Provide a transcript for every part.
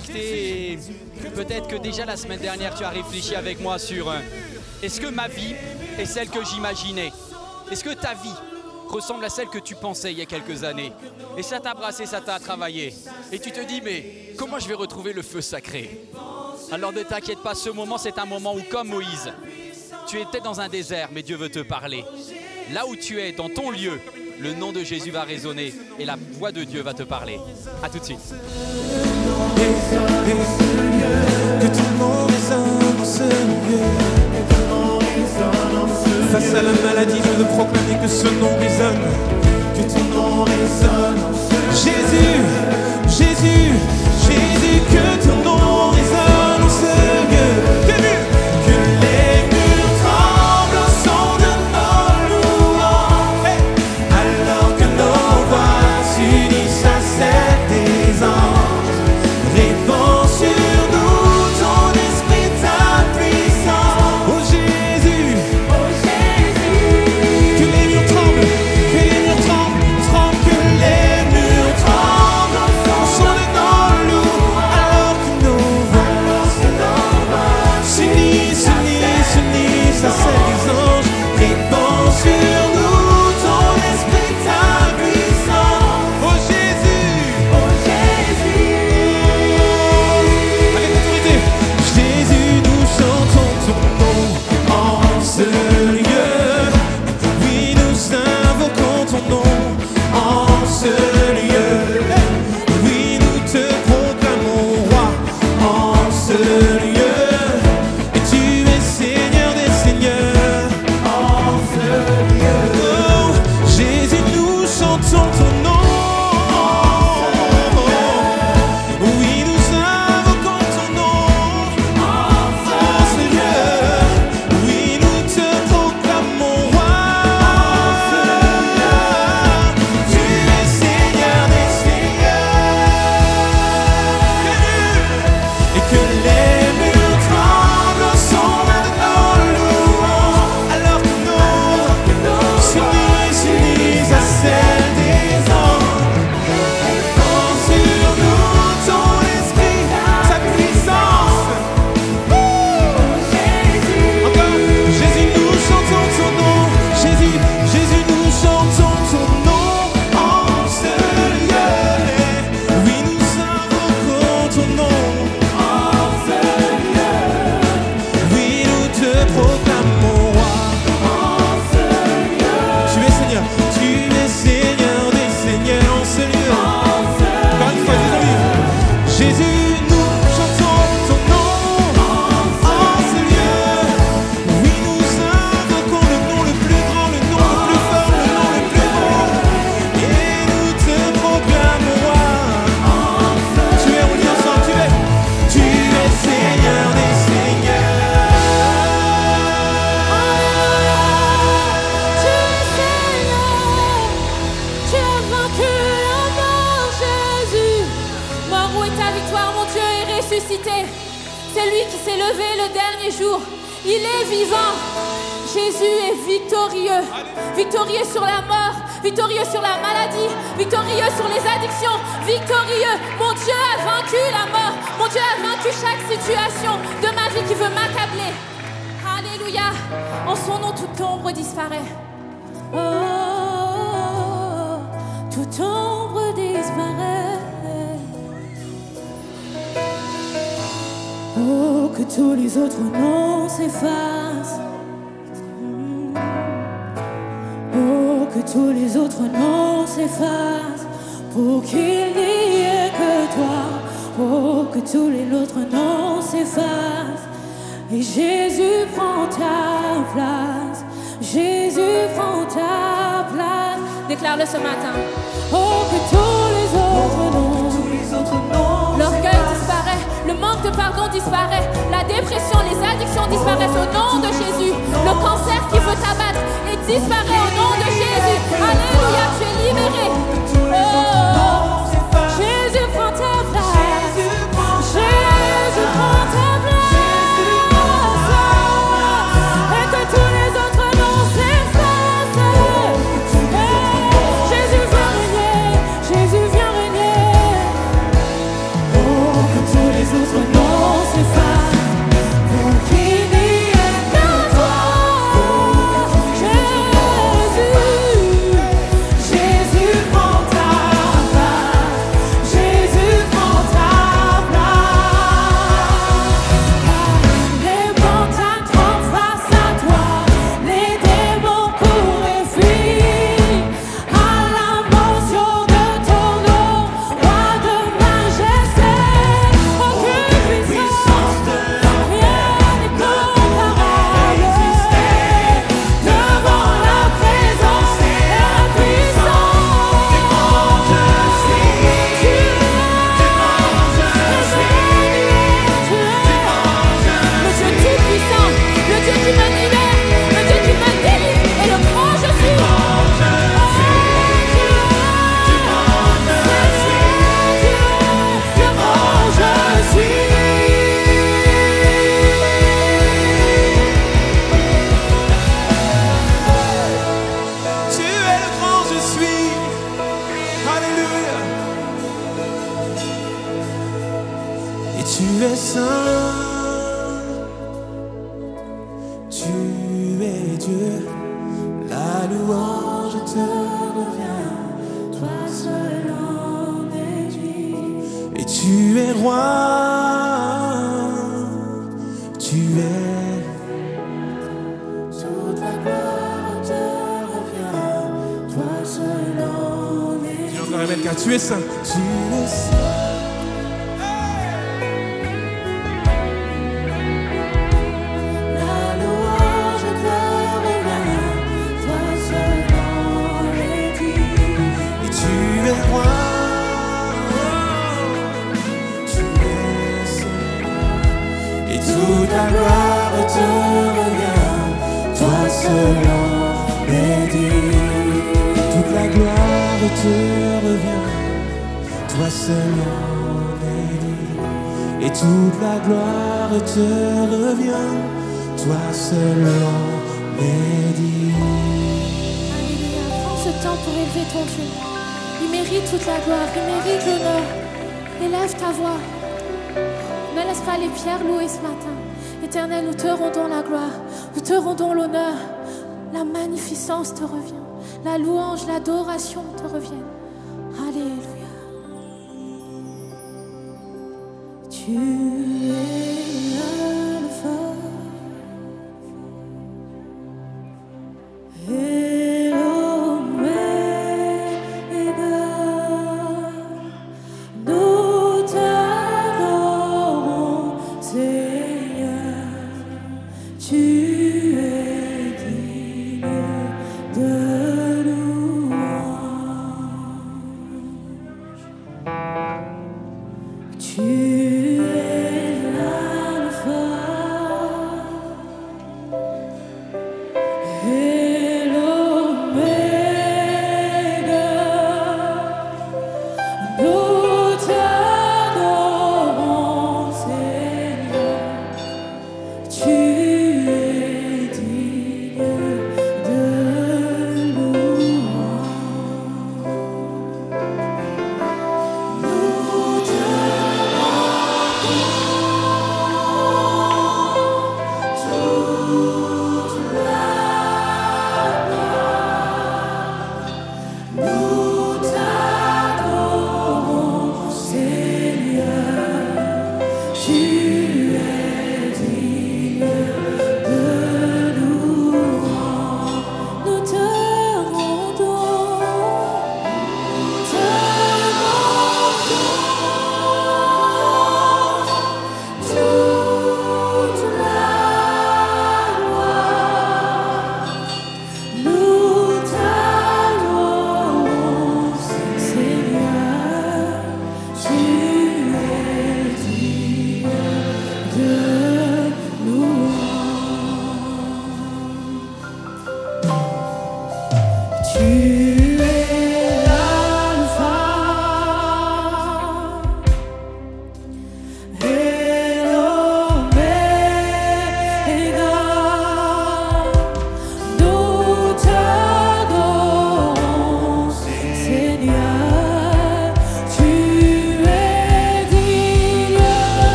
peut-être que déjà la semaine dernière tu as réfléchi avec moi sur euh, est-ce que ma vie est celle que j'imaginais? Est-ce que ta vie ressemble à celle que tu pensais il y a quelques années? Et ça t'a brassé, ça t'a travaillé. Et tu te dis mais comment je vais retrouver le feu sacré? Alors ne t'inquiète pas, ce moment c'est un moment où comme Moïse, tu étais dans un désert mais Dieu veut te parler. Là où tu es, dans ton lieu, le nom de Jésus va résonner et la voix de Dieu va te parler. À tout de suite. Face à la maladie, je veux proclamer que ce nom résonne. Que ton nom résonne. Jésus, Jésus, Jésus, que ton nom résonne. Et Jésus prend ta place. Jésus prend ta place. Déclare-le ce matin. Oh, que tous les autres noms, l'orgueil disparaît, le manque de pardon disparaît, la dépression, les addictions disparaissent au nom de Jésus. Le cancer qui veut t'abattre et disparaît au nom de Jésus. Alléluia, tu es libéré. Et toute la gloire te revient, toi seul en es digne. Alléluia. Prends ce temps pour élever ton Dieu. Il mérite toute la gloire, il mérite l'honneur. Élève ta voix. Ne laisse pas les pierres louer ce matin. Éternel, nous te rendons la gloire, nous te rendons l'honneur. La magnificence te revient. La louange, l'adoration te reviennent. Tu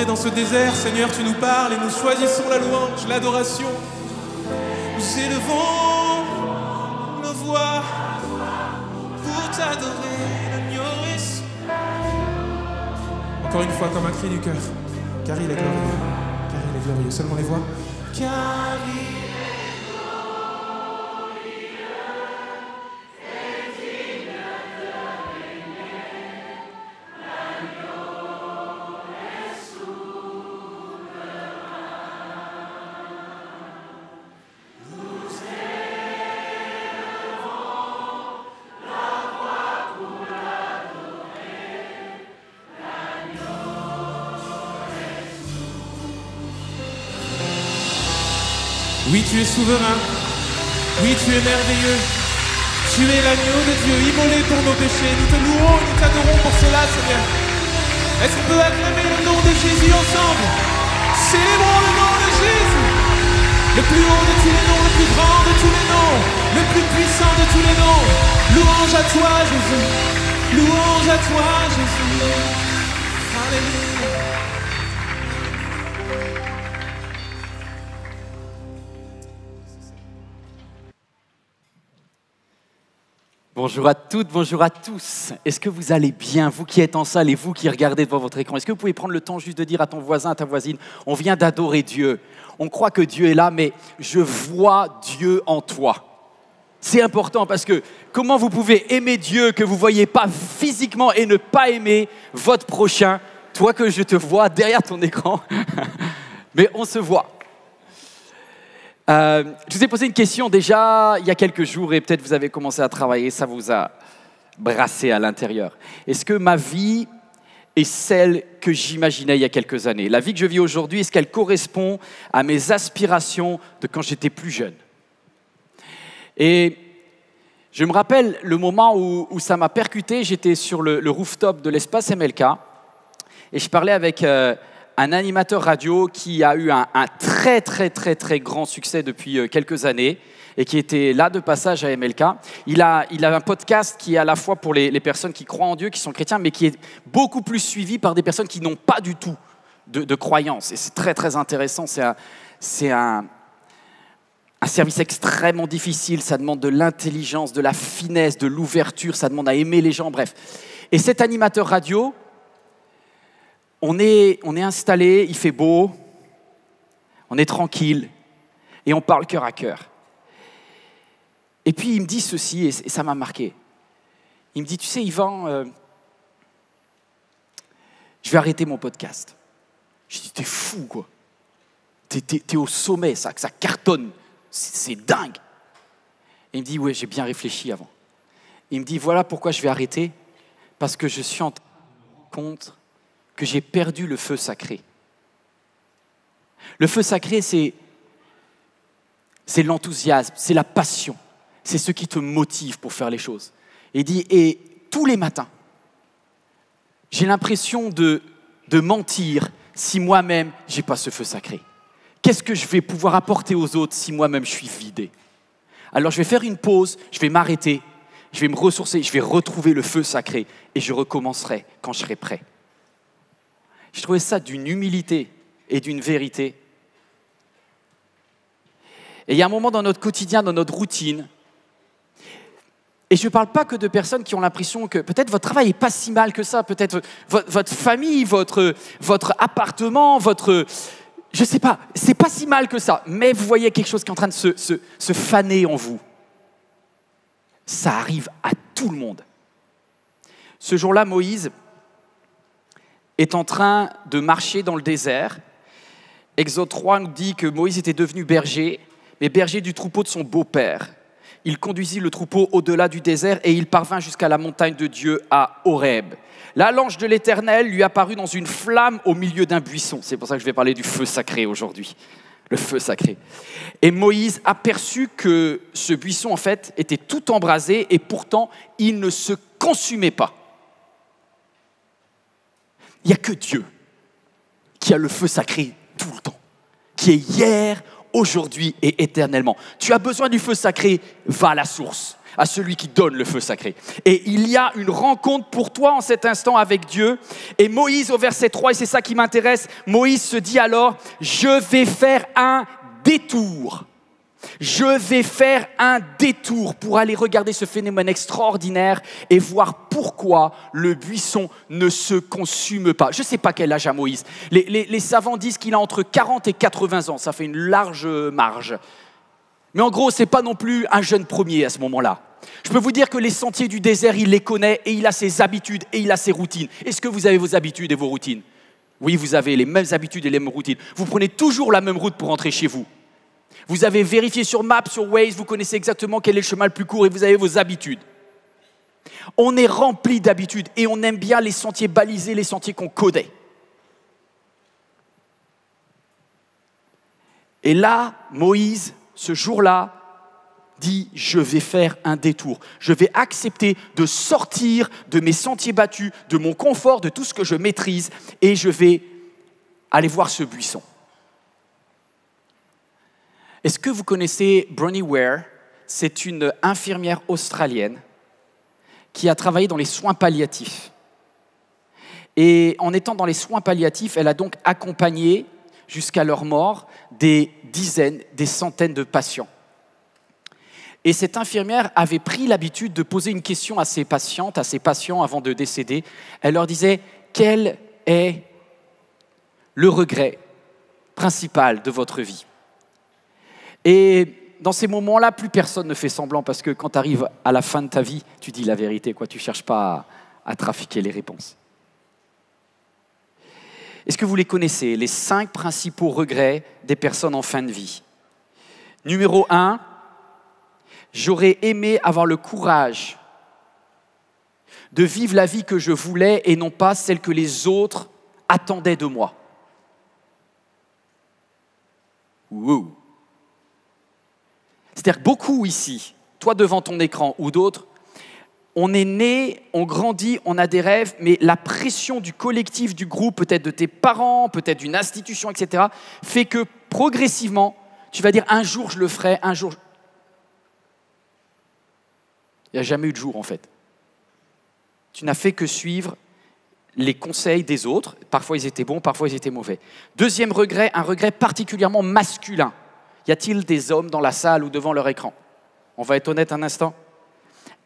dans ce désert, Seigneur, tu nous parles et nous choisissons la louange, l'adoration. Nous élevons nos voix pour t'adorer, l'agneau Encore une fois, comme un cri du cœur. Car il est glorieux. Car il est glorieux. Seulement les voix. Car il tu es souverain. Oui, tu es merveilleux. Tu es l'agneau de Dieu, immolé pour nos péchés. Nous te louons et nous t'adorons pour cela, Seigneur. Est-ce qu'on peut acclamer le nom de Jésus ensemble? Célébrons le nom de Jésus. Le plus haut de tous les noms, le plus grand de tous les noms, le plus puissant de tous les noms. Louange à toi, Jésus. Louange à toi, Jésus. Bonjour à toutes, bonjour à tous. Est-ce que vous allez bien, vous qui êtes en salle et vous qui regardez devant votre écran? Est-ce que vous pouvez prendre le temps juste de dire à ton voisin, à ta voisine, on vient d'adorer Dieu. On croit que Dieu est là, mais je vois Dieu en toi. C'est important parce que comment vous pouvez aimer Dieu que vous ne voyez pas physiquement et ne pas aimer votre prochain, toi que je te vois derrière ton écran, mais on se voit. Euh, je vous ai posé une question déjà il y a quelques jours et peut-être vous avez commencé à travailler, ça vous a brassé à l'intérieur. Est-ce que ma vie est celle que j'imaginais il y a quelques années? La vie que je vis aujourd'hui, est-ce qu'elle correspond à mes aspirations de quand j'étais plus jeune? Et je me rappelle le moment où, ça m'a percuté, j'étais sur le, le rooftop de l'espace MLK et je parlais avec euh, un animateur radio qui a eu un, très très très très grand succès depuis euh, quelques années et qui était là de passage à MLK. Il a, un podcast qui est à la fois pour les, personnes qui croient en Dieu, qui sont chrétiens, mais qui est beaucoup plus suivi par des personnes qui n'ont pas du tout de, croyance. Et c'est très très intéressant. C'est un, c'est un, un service extrêmement difficile. Ça demande de l'intelligence, de la finesse, de l'ouverture. Ça demande à aimer les gens. Bref. Et cet animateur radio, on est, installé, il fait beau, on est tranquille et on parle cœur à cœur. Et puis il me dit ceci, et ça m'a marqué. Il me dit, tu sais, Yvan, euh, je vais arrêter mon podcast. Je dis, t'es fou, quoi. T'es, au sommet, ça, ça cartonne. C'est, dingue. Et il me dit, ouais, j'ai bien réfléchi avant. Il me dit, voilà pourquoi je vais arrêter. Parce que je suis en train de compte que j'ai perdu le feu sacré. Le feu sacré, c'est, l'enthousiasme, c'est la passion, c'est ce qui te motive pour faire les choses. Et il dit, et tous les matins, j'ai l'impression de, de mentir si moi-même, j'ai pas ce feu sacré. Qu'est-ce que je vais pouvoir apporter aux autres si moi-même je suis vidé? Alors je vais faire une pause, je vais m'arrêter, je vais me ressourcer, je vais retrouver le feu sacré et je recommencerai quand je serai prêt. Je trouvais ça d'une humilité et d'une vérité. Et il y a un moment dans notre quotidien, dans notre routine, et je ne parle pas que de personnes qui ont l'impression que peut-être votre travail n'est pas si mal que ça, peut-être vo- votre famille, votre, votre appartement, votre... Je ne sais pas, c'est pas si mal que ça, mais vous voyez quelque chose qui est en train de se, se, se faner en vous. Ça arrive à tout le monde. Ce jour-là, Moïse est en train de marcher dans le désert. Exode 3 nous dit que Moïse était devenu berger, mais berger du troupeau de son beau-père. Il conduisit le troupeau au-delà du désert et il parvint jusqu'à la montagne de Dieu à Horeb. Là, l'ange de l'Éternel lui apparut dans une flamme au milieu d'un buisson. C'est pour ça que je vais parler du feu sacré aujourd'hui. Le feu sacré. Et Moïse aperçut que ce buisson, en fait, était tout embrasé et pourtant, il ne se consumait pas. Il n'y a que Dieu qui a le feu sacré tout le temps, qui est hier, aujourd'hui et éternellement. Tu as besoin du feu sacré, va à la source, à celui qui donne le feu sacré. Et il y a une rencontre pour toi en cet instant avec Dieu. Et Moïse, au verset 3, et c'est ça qui m'intéresse, Moïse se dit alors, je vais faire un détour je vais faire un détour pour aller regarder ce phénomène extraordinaire et voir pourquoi le buisson ne se consume pas. Je ne sais pas quel âge a Moïse. Les, savants disent qu'il a entre 40 et 80 ans. Ça fait une large marge. Mais en gros, ce n'est pas non plus un jeune premier à ce moment-là. Je peux vous dire que les sentiers du désert, il les connaît et il a ses habitudes et il a ses routines. Est-ce que vous avez vos habitudes et vos routines? Oui, vous avez les mêmes habitudes et les mêmes routines. Vous prenez toujours la même route pour rentrer chez vous. Vous avez vérifié sur Maps, sur Waze, vous connaissez exactement quel est le chemin le plus court et vous avez vos habitudes. On est rempli d'habitudes et on aime bien les sentiers balisés, les sentiers qu'on connaît. Et là, Moïse, ce jour-là, dit, je vais faire un détour. Je vais accepter de sortir de mes sentiers battus, de mon confort, de tout ce que je maîtrise, et je vais aller voir ce buisson. Est-ce que vous connaissez Bronnie Ware? C'est une infirmière australienne qui a travaillé dans les soins palliatifs. Et en étant dans les soins palliatifs, elle a donc accompagné jusqu'à leur mort des dizaines, des centaines de patients. Et cette infirmière avait pris l'habitude de poser une question à ses patientes, à ses patients avant de décéder. Elle leur disait, quel est le regret principal de votre vie? Et dans ces moments-là, plus personne ne fait semblant parce que quand tu arrives à la fin de ta vie, tu dis la vérité, quoi. Tu ne cherches pas à, trafiquer les réponses. Est-ce que vous les connaissez, les cinq principaux regrets des personnes en fin de vie? Numéro un, j'aurais aimé avoir le courage de vivre la vie que je voulais et non pas celle que les autres attendaient de moi. Wow. C'est-à-dire beaucoup ici, toi devant ton écran ou d'autres, on est né, on grandit, on a des rêves, mais la pression du collectif, du groupe, peut-être de tes parents, peut-être d'une institution, etc., fait que progressivement, tu vas dire un jour je le ferai, un jour. Il n'y a jamais eu de jour en fait. Tu n'as fait que suivre les conseils des autres. Parfois ils étaient bons, parfois ils étaient mauvais. Deuxième regret, un regret particulièrement masculin. Y a-t-il des hommes dans la salle ou devant leur écran? On va être honnête un instant.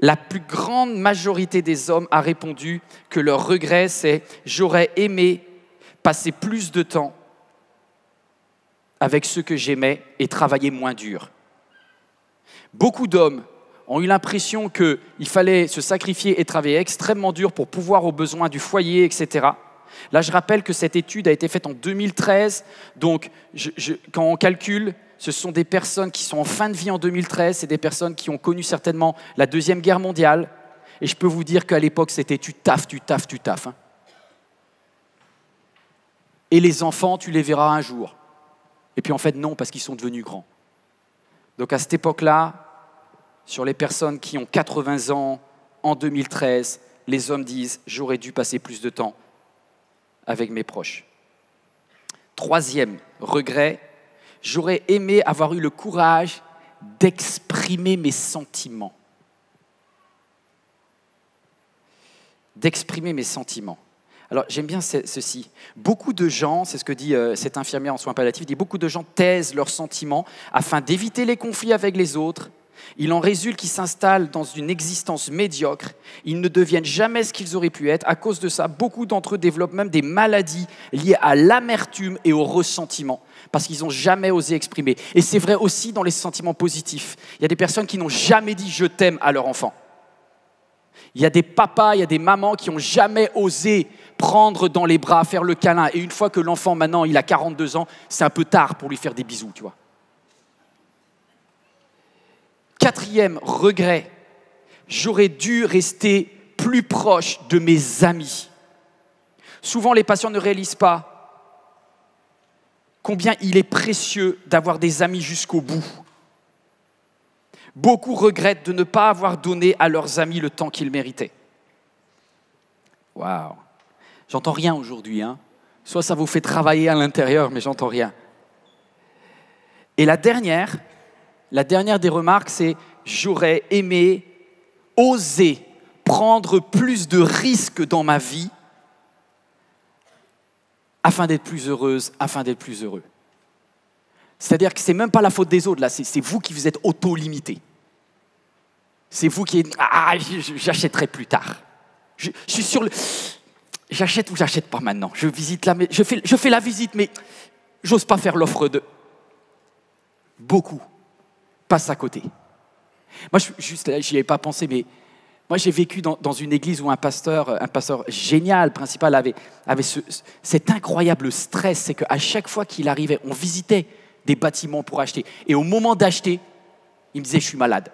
La plus grande majorité des hommes a répondu que leur regret, c'est j'aurais aimé passer plus de temps avec ceux que j'aimais et travailler moins dur. Beaucoup d'hommes ont eu l'impression qu'il fallait se sacrifier et travailler extrêmement dur pour pouvoir aux besoins du foyer, etc. Là, je rappelle que cette étude a été faite en 2013, donc quand on calcule, ce sont des personnes qui sont en fin de vie en 2013, c'est des personnes qui ont connu certainement la Deuxième Guerre mondiale. Et je peux vous dire qu'à l'époque, c'était tu taffes, tu taffes, tu taffes. Hein. Et les enfants, tu les verras un jour. Et puis en fait, non, parce qu'ils sont devenus grands. Donc à cette époque-là, sur les personnes qui ont 80 ans en 2013, les hommes disent, j'aurais dû passer plus de temps avec mes proches. Troisième regret, j'aurais aimé avoir eu le courage d'exprimer mes sentiments. D'exprimer mes sentiments. Alors j'aime bien ceci. Beaucoup de gens, c'est ce que dit euh, cette infirmière en soins palliatifs, dit beaucoup de gens taisent leurs sentiments afin d'éviter les conflits avec les autres. Il en résulte qu'ils s'installent dans une existence médiocre. Ils ne deviennent jamais ce qu'ils auraient pu être. À cause de ça, beaucoup d'entre eux développent même des maladies liées à l'amertume et au ressentiment parce qu'ils n'ont jamais osé exprimer. Et c'est vrai aussi dans les sentiments positifs. Il y a des personnes qui n'ont jamais dit je t'aime à leur enfant. Il y a des papas, il y a des mamans qui n'ont jamais osé prendre dans les bras, faire le câlin. Et une fois que l'enfant, maintenant, il a 42 ans, c'est un peu tard pour lui faire des bisous, tu vois. Quatrième regret, j'aurais dû rester plus proche de mes amis. Souvent, les patients ne réalisent pas combien il est précieux d'avoir des amis jusqu'au bout. Beaucoup regrettent de ne pas avoir donné à leurs amis le temps qu'ils méritaient. Waouh J'entends rien aujourd'hui. Hein. Soit ça vous fait travailler à l'intérieur, mais j'entends rien. Et la dernière, la dernière des remarques, c'est j'aurais aimé oser prendre plus de risques dans ma vie afin d'être plus heureuse, afin d'être plus heureux. C'est-à-dire que ce n'est même pas la faute des autres, là, c'est vous qui vous êtes auto-limité. C'est vous qui êtes, ah, j'achèterai plus tard. Je, suis sur le, j'achète ou j'achète pas maintenant. Je visite la, je fais, je fais la visite, mais j'ose pas faire l'offre de. Beaucoup passent à côté. Moi, je, juste j'y avais pas pensé, mais moi, j'ai vécu dans, une église où un pasteur, un pasteur génial, principal, avait, cet incroyable stress. C'est qu'à chaque fois qu'il arrivait, on visitait des bâtiments pour acheter. Et au moment d'acheter, il me disait Je suis malade.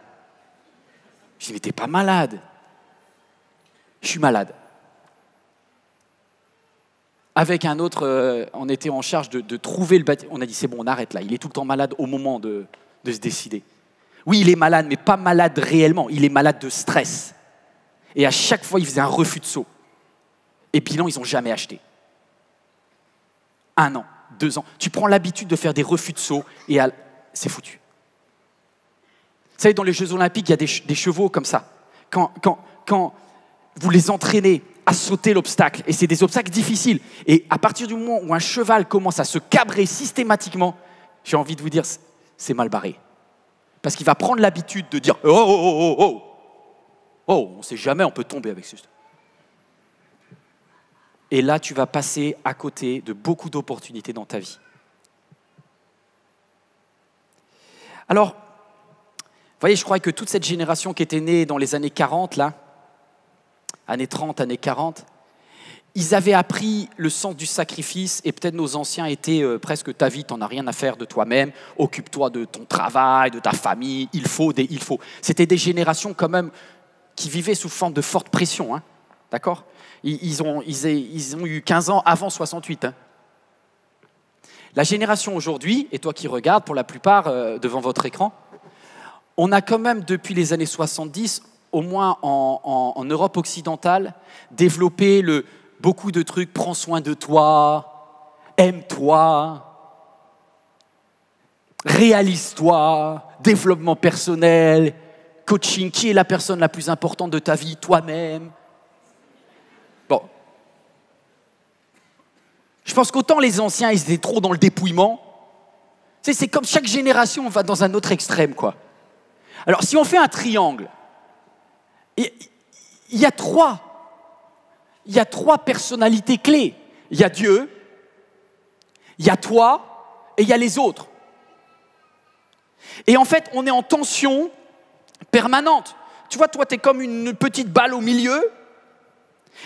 Je dis t'es pas malade. Je suis malade. Avec un autre, euh, on était en charge de, trouver le bâtiment. On a dit C'est bon, on arrête là. Il est tout le temps malade au moment de se décider. Oui, il est malade, mais pas malade réellement. Il est malade de stress. Et à chaque fois, il faisait un refus de saut. Et bilan, ils n'ont jamais acheté. Un an, deux ans. Tu prends l'habitude de faire des refus de saut et c'est foutu. Vous savez, dans les Jeux Olympiques, il y a des, chevaux comme ça. Quand, quand vous les entraînez à sauter l'obstacle, et c'est des obstacles difficiles, et à partir du moment où un cheval commence à se cabrer systématiquement, j'ai envie de vous dire, c'est mal barré. Parce qu'il va prendre l'habitude de dire Oh, oh, oh, oh, oh, Oh, on ne sait jamais, on peut tomber avec ce. Et là, tu vas passer à côté de beaucoup d'opportunités dans ta vie. Alors, vous voyez, je crois que toute cette génération qui était née dans les années 40, là, années 30, années 40, ils avaient appris le sens du sacrifice et peut-être nos anciens étaient euh, presque ta vie, tu n'en as rien à faire de toi-même, occupe-toi de ton travail, de ta famille, il faut, des, il faut. C'était des générations quand même qui vivaient sous forme de forte pression. Hein. D'accord? Ils, ont, eu 15 ans avant 68. Hein. La génération aujourd'hui, et toi qui regardes pour la plupart euh, devant votre écran, on a quand même depuis les années 70, au moins en, en Europe occidentale, développé le, beaucoup de trucs, prends soin de toi, aime-toi, réalise-toi, développement personnel, coaching, qui est la personne la plus importante de ta vie? Toi-même. Bon. Je pense qu'autant les anciens, ils étaient trop dans le dépouillement. C'est comme chaque génération, on va dans un autre extrême, quoi. Alors, si on fait un triangle, il y a trois, il y a trois personnalités clés. Il y a Dieu, il y a toi et il y a les autres. Et en fait, on est en tension permanente. Tu vois, toi, tu es comme une petite balle au milieu.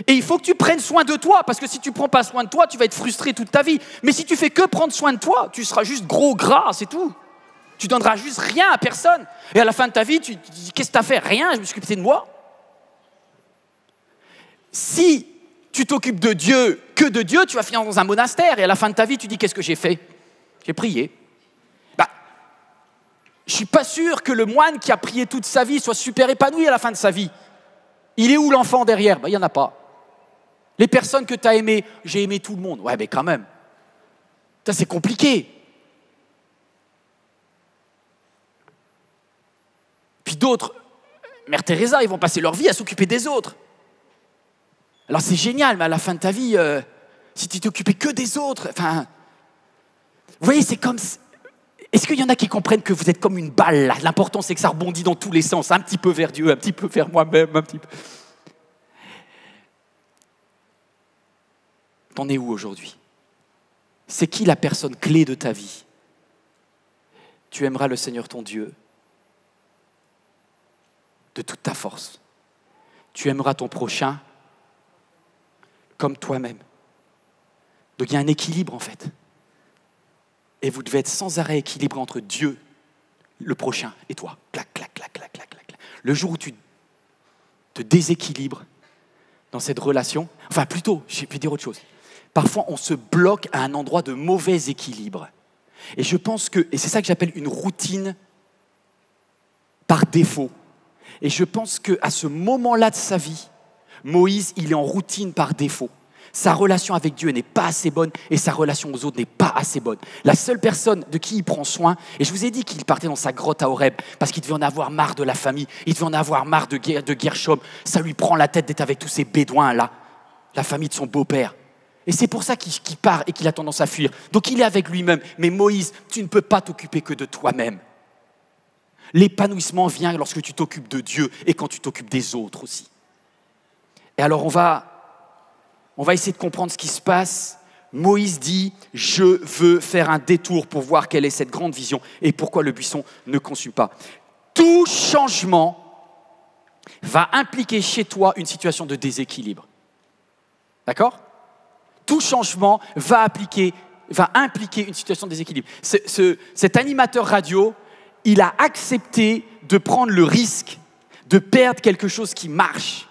Et il faut que tu prennes soin de toi, parce que si tu prends pas soin de toi, tu vas être frustré toute ta vie. Mais si tu fais que prendre soin de toi, tu seras juste gros gras, c'est tout. Tu donneras juste rien à personne. Et à la fin de ta vie, tu te dis Qu'est-ce que tu as fait? Rien, je me suis occupé de moi. Si tu t'occupes de Dieu, que de Dieu, tu vas finir dans un monastère. Et à la fin de ta vie, tu dis Qu'est-ce que j'ai fait? J'ai prié. Je ne suis pas sûr que le moine qui a prié toute sa vie soit super épanoui à la fin de sa vie. Il est où l'enfant derrière? Ben, Il n'y en a pas. Les personnes que tu as aimées, j'ai aimé tout le monde. Ouais, mais quand même. Ça, c'est compliqué. Puis d'autres, Mère Teresa, ils vont passer leur vie à s'occuper des autres. Alors c'est génial, mais à la fin de ta vie, euh, si tu t'occupais que des autres, enfin, vous voyez, c'est comme, est-ce qu'il y en a qui comprennent que vous êtes comme une balle L'important, c'est que ça rebondit dans tous les sens, un petit peu vers Dieu, un petit peu vers moi-même, un petit peu. T'en es où aujourd'hui? C'est qui la personne clé de ta vie? Tu aimeras le Seigneur ton Dieu de toute ta force. Tu aimeras ton prochain comme toi-même. Donc il y a un équilibre en fait. Et vous devez être sans arrêt équilibré entre Dieu, le prochain, et toi. Clac, clac, clac, clac, clac, clac. Le jour où tu te déséquilibres dans cette relation, enfin plutôt, je vais dire autre chose. Parfois, on se bloque à un endroit de mauvais équilibre. Et je pense que, et c'est ça que j'appelle une routine par défaut. Et je pense qu'à ce moment-là de sa vie, Moïse, il est en routine par défaut. Sa relation avec Dieu n'est pas assez bonne et sa relation aux autres n'est pas assez bonne. La seule personne de qui il prend soin, et je vous ai dit qu'il partait dans sa grotte à Horeb parce qu'il devait en avoir marre de la famille, il devait en avoir marre de, de Gershom, ça lui prend la tête d'être avec tous ces bédouins là, la famille de son beau-père. Et c'est pour ça qu'il part et qu'il a tendance à fuir. Donc il est avec lui-même. Mais Moïse, tu ne peux pas t'occuper que de toi-même. L'épanouissement vient lorsque tu t'occupes de Dieu et quand tu t'occupes des autres aussi. Et alors on va, on va essayer de comprendre ce qui se passe. Moïse dit, je veux faire un détour pour voir quelle est cette grande vision et pourquoi le buisson ne consume pas. Tout changement va impliquer chez toi une situation de déséquilibre. D'accord? Tout changement va, impliquer une situation de déséquilibre. cet animateur radio, il a accepté de prendre le risque de perdre quelque chose qui marche,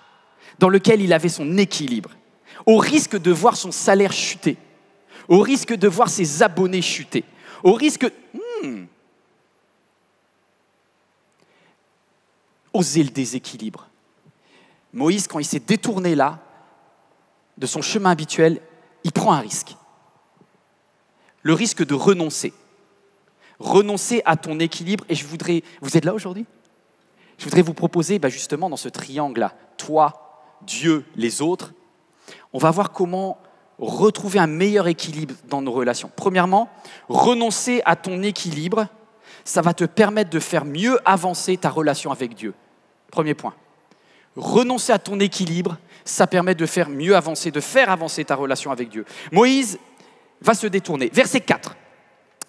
dans lequel il avait son équilibre, au risque de voir son salaire chuter, au risque de voir ses abonnés chuter, au risque... Hmm, oser le déséquilibre. Moïse, quand il s'est détourné là, de son chemin habituel, il prend un risque. Le risque de renoncer renoncer à ton équilibre. Et je voudrais, vous êtes là aujourd'hui? Je voudrais vous proposer bah, justement dans ce triangle-là, toi, Dieu, les autres, on va voir comment retrouver un meilleur équilibre dans nos relations. Premièrement, renoncer à ton équilibre, ça va te permettre de faire mieux avancer ta relation avec Dieu. Premier point. Renoncer à ton équilibre, ça permet de faire mieux avancer, de faire avancer ta relation avec Dieu. Moïse va se détourner. Verset 4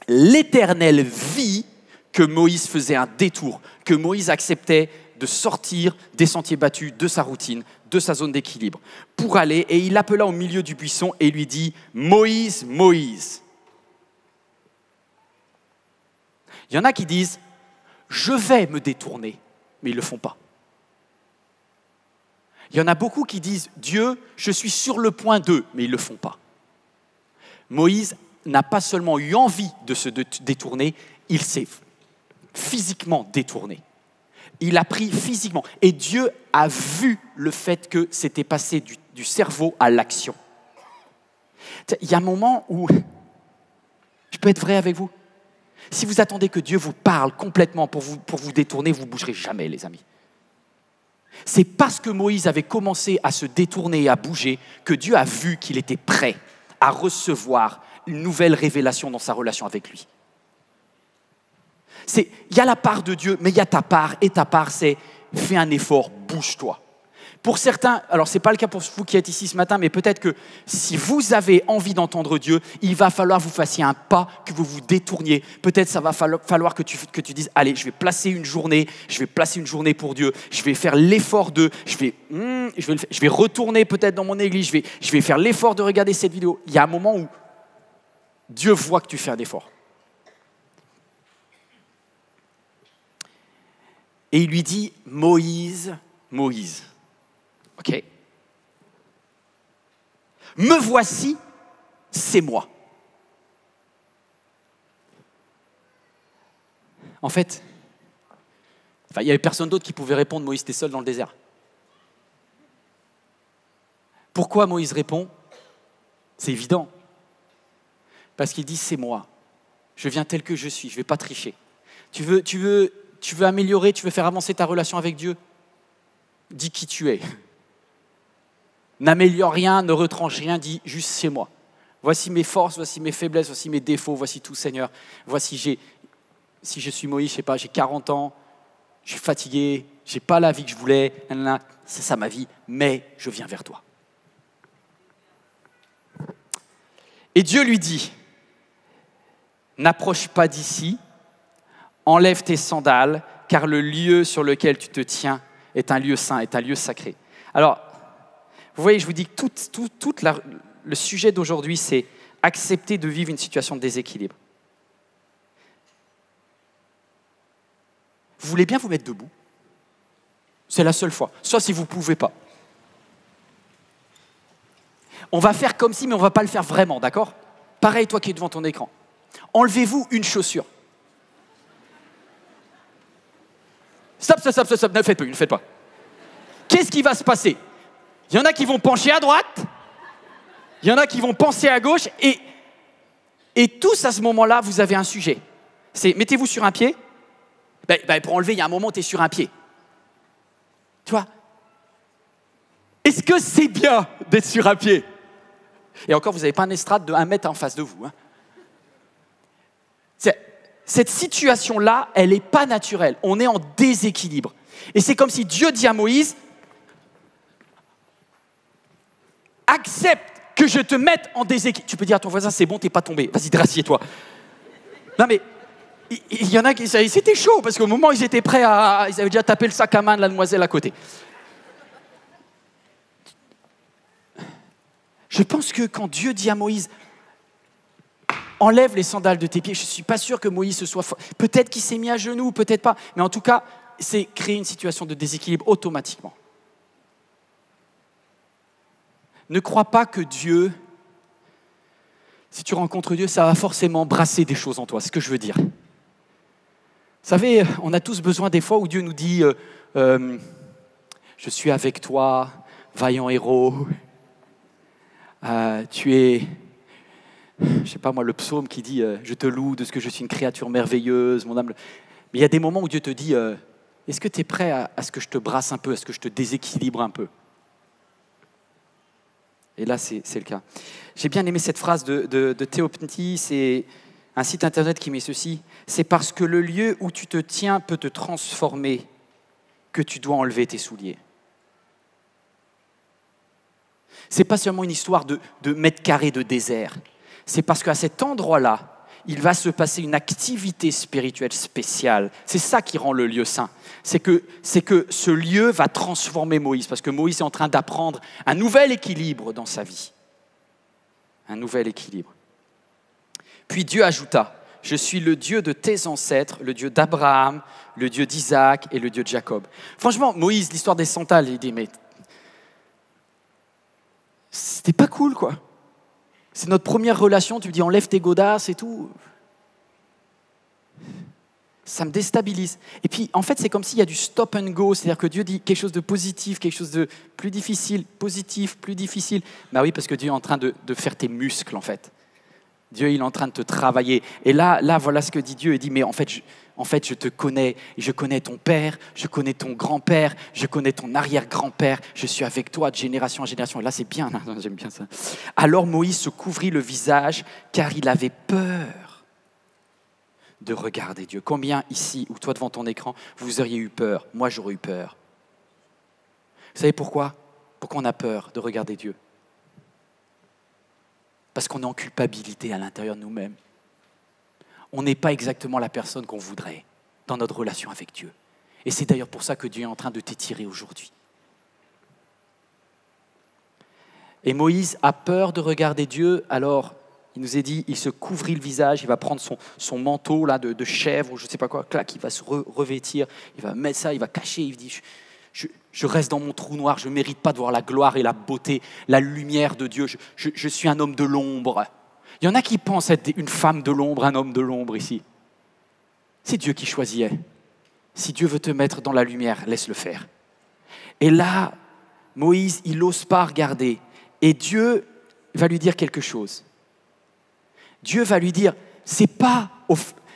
l'Éternel vit que Moïse faisait un détour, que Moïse acceptait de sortir des sentiers battus, de sa routine, de sa zone d'équilibre, pour aller, et il l'appela au milieu du buisson et lui dit, Moïse, Moïse. Il y en a qui disent, je vais me détourner, mais ils ne le font pas. Il y en a beaucoup qui disent, Dieu, je suis sur le point de, mais ils ne le font pas. Moïse n'a pas seulement eu envie de se détourner, il s'est physiquement détourné. Il a pris physiquement. Et Dieu a vu le fait que c'était passé du, cerveau à l'action. Il y a un moment où, je peux être vrai avec vous, si vous attendez que Dieu vous parle complètement pour vous, pour vous détourner, vous ne bougerez jamais, les amis. C'est parce que Moïse avait commencé à se détourner et à bouger que Dieu a vu qu'il était prêt à recevoir une nouvelle révélation dans sa relation avec lui. C'est, il y a la part de Dieu, mais il y a ta part, et ta part, c'est fais un effort, bouge-toi. Pour certains, alors ce n'est pas le cas pour vous qui êtes ici ce matin, mais peut-être que si vous avez envie d'entendre Dieu, il va falloir que vous fassiez un pas, que vous vous détourniez. Peut-être ça va falloir que tu, que tu dises, allez, je vais placer une journée, je vais placer une journée pour Dieu, je vais faire l'effort de, je vais, hmm, je, vais je vais retourner peut-être dans mon église, je vais, je vais faire l'effort de regarder cette vidéo. Il y a un moment où Dieu voit que tu fais un effort. Et il lui dit, Moïse, Moïse. OK Me voici, c'est moi. En fait, il n'y avait personne d'autre qui pouvait répondre, Moïse, était seul dans le désert. Pourquoi Moïse répond? C'est évident. Parce qu'il dit, c'est moi. Je viens tel que je suis, je ne vais pas tricher. Tu veux, tu, veux, tu veux améliorer, tu veux faire avancer ta relation avec Dieu Dis qui tu es. N'améliore rien, ne retranche rien, dis juste c'est moi. Voici mes forces, voici mes faiblesses, voici mes défauts, voici tout Seigneur. Voici j'ai, si je suis Moïse, je sais pas, j'ai 40 ans, je suis fatigué, j'ai pas la vie que je voulais, c'est ça ma vie, mais je viens vers toi. Et Dieu lui dit, N'approche pas d'ici, enlève tes sandales, car le lieu sur lequel tu te tiens est un lieu saint, est un lieu sacré. Alors, Vous voyez, je vous dis que tout, tout, toute la- le sujet d'aujourd'hui, c'est accepter de vivre une situation de déséquilibre. Vous voulez bien vous mettre debout? C'est la seule fois. Soit si vous ne pouvez pas. On va faire comme si, mais on ne va pas le faire vraiment, d'accord? Pareil, toi qui es devant ton écran. Enlevez-vous une chaussure. Stop, stop, stop, stop, ne faites pas, ne faites pas. Qu'est-ce qui va se passer? Il y en a qui vont pencher à droite, il y en a qui vont penser à gauche, et, et tous à ce moment-là, vous avez un sujet. C'est mettez-vous sur un pied. Ben, ben, pour enlever, il y a un moment tu es sur un pied. Tu vois? Est-ce que c'est bien d'être sur un pied? Et encore, vous n'avez pas un estrade de 1 mètre en face de vous. hein. Cette situation-là, elle n'est pas naturelle. On est en déséquilibre. Et c'est comme si Dieu dit à Moïse, accepte que je te mette en déséquilibre. Tu peux dire à ton voisin, c'est bon, t'es pas tombé. Vas-y, rassieds-toi. Non mais, il il y en a qui, c'était chaud parce qu'au moment ils étaient prêts à, ils avaient déjà tapé le sac à main de la demoiselle à côté. Je pense que quand Dieu dit à Moïse, enlève les sandales de tes pieds, je ne suis pas sûr que Moïse se soit... Peut-être qu'il s'est mis à genoux, peut-être pas, mais en tout cas, c'est créer une situation de déséquilibre automatiquement. Ne crois pas que Dieu, si tu rencontres Dieu, ça va forcément brasser des choses en toi, ce que je veux dire. Vous savez, on a tous besoin des fois où Dieu nous dit, euh, euh, je suis avec toi, vaillant héros, Euh, tu es, je sais pas moi, le psaume qui dit, euh, je te loue de ce que je suis une créature merveilleuse, mon âme. Mais il y a des moments où Dieu te dit, euh, est-ce que tu es prêt à, ce que je te brasse un peu, à ce que je te déséquilibre un peu? Et là, c'est le cas. J'ai bien aimé cette phrase de, de, de c'est un site internet qui met ceci, c'est parce que le lieu où tu te tiens peut te transformer que tu dois enlever tes souliers. C'est pas seulement une histoire de, de mètres carrés de désert. C'est parce qu'à cet endroit-là, il va se passer une activité spirituelle spéciale. C'est ça qui rend le lieu saint. C'est que, c'est que ce lieu va transformer Moïse, parce que Moïse est en train d'apprendre un nouvel équilibre dans sa vie. Un nouvel équilibre. Puis Dieu ajouta, je suis le Dieu de tes ancêtres, le Dieu d'Abraham, le Dieu d'Isaac et le Dieu de Jacob. Franchement, Moïse, l'histoire des sandales, il dit, mais c'était pas cool, quoi. C'est notre première relation, tu me dis enlève tes godasses et tout. Ça me déstabilise. Et puis, en fait, c'est comme s'il y a du stop and go, c'est-à-dire que Dieu dit quelque chose de positif, quelque chose de plus difficile, positif, plus difficile. Bah oui, parce que Dieu est en train de, de faire tes muscles, en fait. Dieu, il est en train de te travailler. Et là, là, voilà ce que dit Dieu. Il dit, mais en fait, je, te connais. Je connais ton père, je connais ton grand-père, je connais ton arrière-grand-père. Je suis avec toi de génération en génération. Là, c'est bien, j'aime bien ça. Alors Moïse se couvrit le visage, car il avait peur de regarder Dieu. Combien ici, ou toi devant ton écran, vous auriez eu peur? Moi, j'aurais eu peur. Vous savez pourquoi? Pourquoi on a peur de regarder Dieu? Parce qu'on est en culpabilité à l'intérieur de nous-mêmes. On n'est pas exactement la personne qu'on voudrait dans notre relation avec Dieu. Et c'est d'ailleurs pour ça que Dieu est en train de t'étirer aujourd'hui. Et Moïse a peur de regarder Dieu, alors il nous est dit, il se couvrit le visage, il va prendre son, manteau de, chèvre ou je ne sais pas quoi, clac, il va se re- revêtir, il va mettre ça, il va cacher, il dit, je, je- reste dans mon trou noir, je ne mérite pas de voir la gloire et la beauté, la lumière de Dieu, je, je- suis un homme de l'ombre. Il y en a qui pensent être une femme de l'ombre, un homme de l'ombre ici. C'est Dieu qui choisit. Si Dieu veut te mettre dans la lumière, laisse-le faire. Et là, Moïse, il n'ose pas regarder. Et Dieu va lui dire quelque chose. Dieu va lui dire, c'est pas,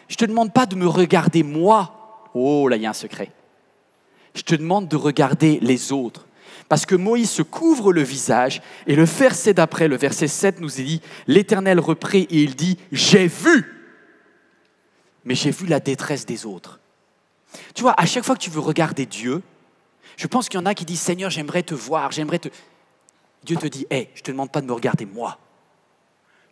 je te demande pas de me regarder moi. Oh, là, il y a un secret. Je te demande de regarder les autres. Parce que Moïse se couvre le visage et le verset d'après, le verset 7 nous dit, l'Éternel reprit et il dit, j'ai vu, mais j'ai vu la détresse des autres. Tu vois, à chaque fois que tu veux regarder Dieu, je pense qu'il y en a qui disent, Seigneur, j'aimerais te voir, j'aimerais te... Dieu te dit, hé, je ne te demande pas de me regarder moi.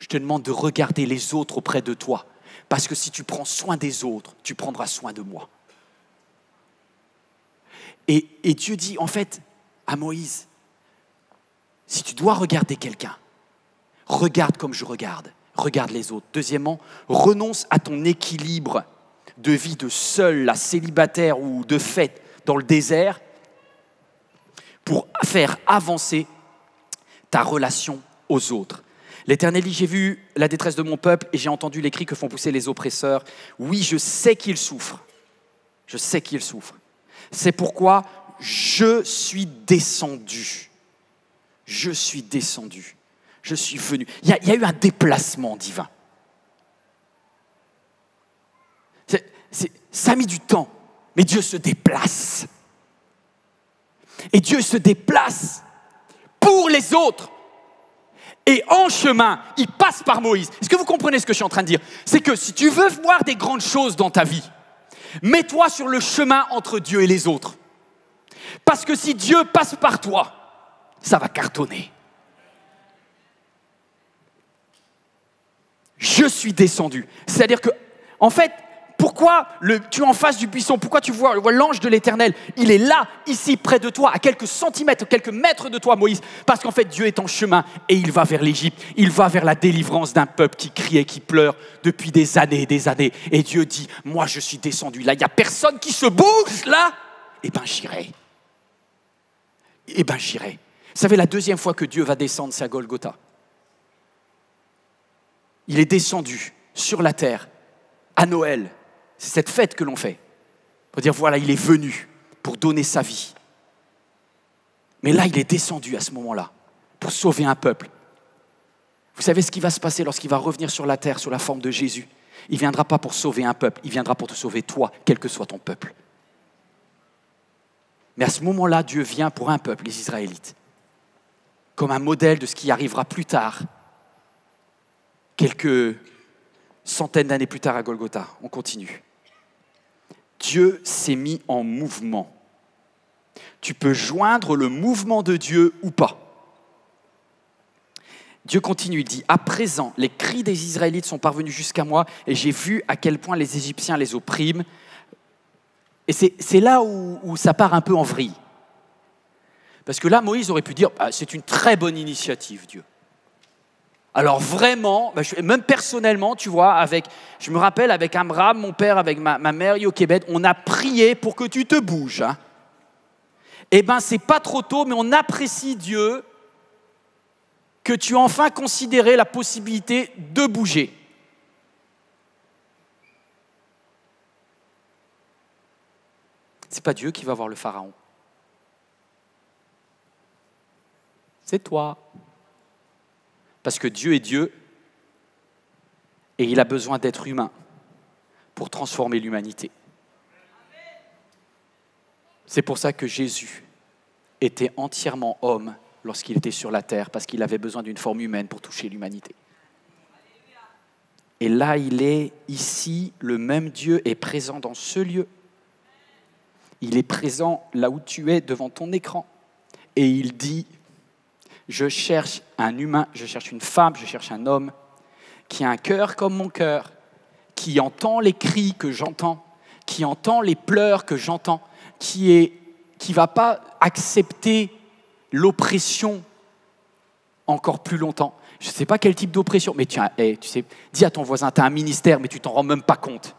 Je te demande de regarder les autres auprès de toi. Parce que si tu prends soin des autres, tu prendras soin de moi. Et, Dieu dit, en fait, à Moïse, si tu dois regarder quelqu'un, regarde comme je regarde, regarde les autres. Deuxièmement, renonce à ton équilibre de vie de seul, la célibataire ou de fête dans le désert pour faire avancer ta relation aux autres. L'Éternel dit, j'ai vu la détresse de mon peuple et j'ai entendu les cris que font pousser les oppresseurs. Oui, je sais qu'ils souffrent. Je sais qu'ils souffrent. C'est pourquoi je suis descendu. Je suis descendu. Je suis venu. Il y a, eu un déplacement divin. Ça a mis du temps, mais Dieu se déplace. Et Dieu se déplace pour les autres. Et en chemin, il passe par Moïse. Est-ce que vous comprenez ce que je suis en train de dire? C'est que si tu veux voir des grandes choses dans ta vie, mets-toi sur le chemin entre Dieu et les autres. Parce que si Dieu passe par toi, ça va cartonner. Je suis descendu. C'est-à-dire que, en fait, pourquoi tu es en face du buisson? Pourquoi tu vois, vois l'ange de l'Éternel? Il est là, ici, près de toi, à quelques centimètres, quelques mètres de toi, Moïse. Parce qu'en fait, Dieu est en chemin et il va vers l'Égypte. Il va vers la délivrance d'un peuple qui crie et qui pleure depuis des années et des années. Et Dieu dit, moi, je suis descendu là. Il n'y a personne qui se bouge là. Eh ben, j'irai. Eh ben, j'irai. Vous savez, la deuxième fois que Dieu va descendre, c'est à Golgotha. Il est descendu sur la terre à Noël. C'est cette fête que l'on fait. Pour dire, voilà, il est venu pour donner sa vie. Mais là, il est descendu à ce moment-là pour sauver un peuple. Vous savez ce qui va se passer lorsqu'il va revenir sur la terre sous la forme de Jésus? Il ne viendra pas pour sauver un peuple, il viendra pour te sauver toi, quel que soit ton peuple. Mais à ce moment-là, Dieu vient pour un peuple, les Israélites, comme un modèle de ce qui arrivera plus tard, quelques centaines d'années plus tard à Golgotha. On continue. Dieu s'est mis en mouvement. Tu peux joindre le mouvement de Dieu ou pas. Dieu continue, il dit, à présent, les cris des Israélites sont parvenus jusqu'à moi et j'ai vu à quel point les Égyptiens les oppriment. Et c'est là où, où ça part un peu en vrille. Parce que là, Moïse aurait pu dire, Ah, c'est une très bonne initiative, Dieu. Alors vraiment, bah, même personnellement, tu vois, avec, je me rappelle avec Amram, mon père, avec ma, ma mère Yokebed, on a prié pour que tu te bouges. hein. Eh bien, c'est pas trop tôt, mais on apprécie Dieu que tu aies enfin considéré la possibilité de bouger. C'est pas Dieu qui va voir le pharaon. C'est toi. Parce que Dieu est Dieu et il a besoin d'être humain pour transformer l'humanité. C'est pour ça que Jésus était entièrement homme lorsqu'il était sur la terre, parce qu'il avait besoin d'une forme humaine pour toucher l'humanité. Et là, il est ici, le même Dieu est présent dans ce lieu. Il est présent là où tu es devant ton écran. Et il dit, je cherche un humain, je cherche une femme, je cherche un homme qui a un cœur comme mon cœur, qui entend les cris que j'entends, qui entend les pleurs que j'entends, qui est qui va pas accepter l'oppression encore plus longtemps. Je ne sais pas quel type d'oppression, mais eh, tu sais, dis à ton voisin, tu as un ministère, mais tu t'en rends même pas compte.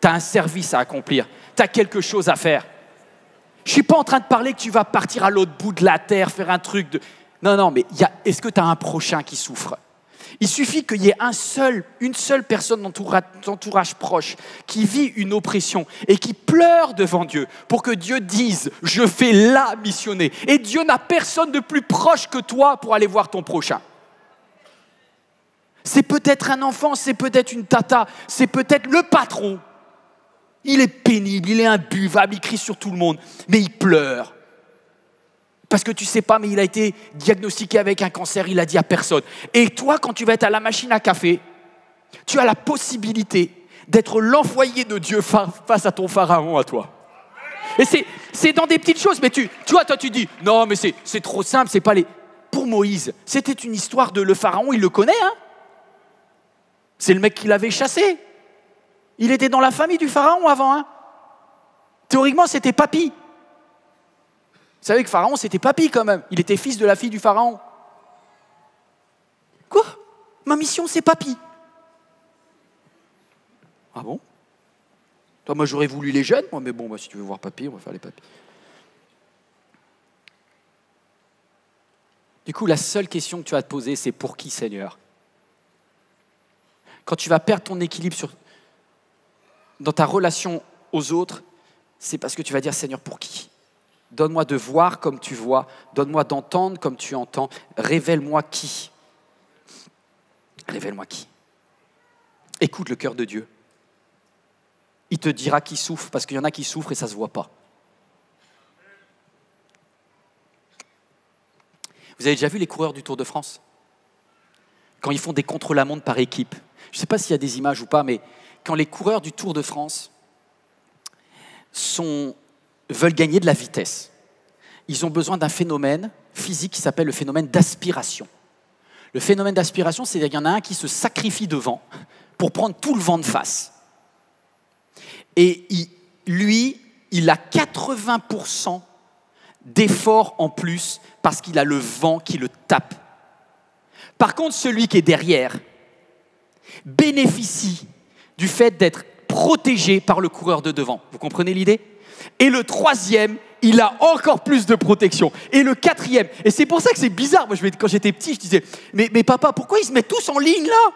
Tu as un service à accomplir, tu as quelque chose à faire. Je ne suis pas en train de parler que tu vas partir à l'autre bout de la terre, faire un truc de... Non, non, mais est-ce que tu as un prochain qui souffre? Il suffit qu'il y ait un seul, une seule personne dans ton ra- ton entourage proche qui vit une oppression et qui pleure devant Dieu pour que Dieu dise Je vais la missionner. Et Dieu n'a personne de plus proche que toi pour aller voir ton prochain. C'est peut-être un enfant, c'est peut-être une tata, c'est peut-être le patron. Il est pénible, il est imbuvable, il crie sur tout le monde, mais il pleure. Parce que tu sais pas, mais il a été diagnostiqué avec un cancer, il a dit à personne. Et toi, quand tu vas être à la machine à café, tu as la possibilité d'être l'envoyé de Dieu fa- face à ton pharaon, à toi. Et c'est, dans des petites choses, mais tu, tu vois, toi tu dis, non, mais c'est, c'est trop simple, c'est pas les... Pour Moïse, c'était une histoire de le pharaon, il le connaît, hein C'est le mec qui l'avait chassé. Il était dans la famille du pharaon avant, hein Théoriquement, c'était papy. Vous savez que Pharaon, c'était papy quand même. Il était fils de la fille du Pharaon. Ma mission, c'est papy. Ah bon? Toi, moi, j'aurais voulu les jeunes, moi, mais bon, moi, si tu veux voir papy, on va faire les papys. Du coup, la seule question que tu vas te poser, c'est pour qui, Seigneur? Quand tu vas perdre ton équilibre dans ta relation aux autres, c'est parce que tu vas dire, Seigneur, pour qui? Donne-moi de voir comme tu vois, donne-moi d'entendre comme tu entends, révèle-moi qui. Révèle-moi qui. Écoute le cœur de Dieu. Il te dira qui souffre, parce qu'il y en a qui souffrent et ça ne se voit pas. Vous avez déjà vu les coureurs du Tour de France? Quand ils font des contre-la-montre par équipe. Je ne sais pas s'il y a des images ou pas, mais quand les coureurs du Tour de France veulent gagner de la vitesse, ils ont besoin d'un phénomène physique qui s'appelle le phénomène d'aspiration. Le phénomène d'aspiration, c'est qu'il y en a un qui se sacrifie devant pour prendre tout le vent de face. Et lui, il a 80% d'effort en plus parce qu'il a le vent qui le tape. Par contre, celui qui est derrière bénéficie du fait d'être protégé par le coureur de devant. Vous comprenez l'idée? Et le troisième, il a encore plus de protection. Et le quatrième, et c'est pour ça que c'est bizarre, moi quand j'étais petit, je disais, mais, papa, pourquoi ils se mettent tous en ligne là?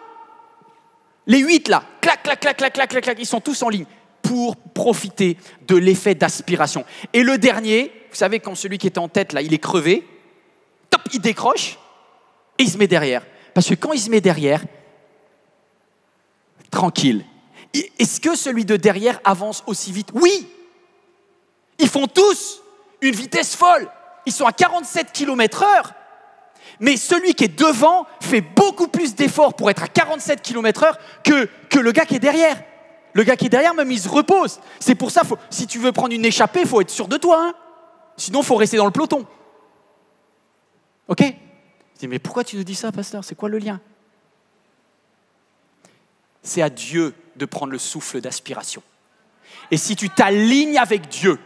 Les huit là, clac, clac, clac, clac, clac, clac, clac, ils sont tous en ligne pour profiter de l'effet d'aspiration. Et le dernier, vous savez, quand celui qui est en tête là, il est crevé, top, il décroche et il se met derrière. Parce que quand il se met derrière, tranquille. Est-ce que celui de derrière avance aussi vite? Oui. Ils font tous une vitesse folle. Ils sont à 47 km heure. Mais celui qui est devant fait beaucoup plus d'efforts pour être à 47 km heure que, que le gars qui est derrière. Le gars qui est derrière, même, il se repose. C'est pour ça, si tu veux prendre une échappée, il faut être sûr de toi. Hein. Sinon, il faut rester dans le peloton. Ok? Je dis, mais pourquoi tu nous dis ça, pasteur? C'est quoi le lien? C'est à Dieu de prendre le souffle d'aspiration. Et si tu t'alignes avec Dieu,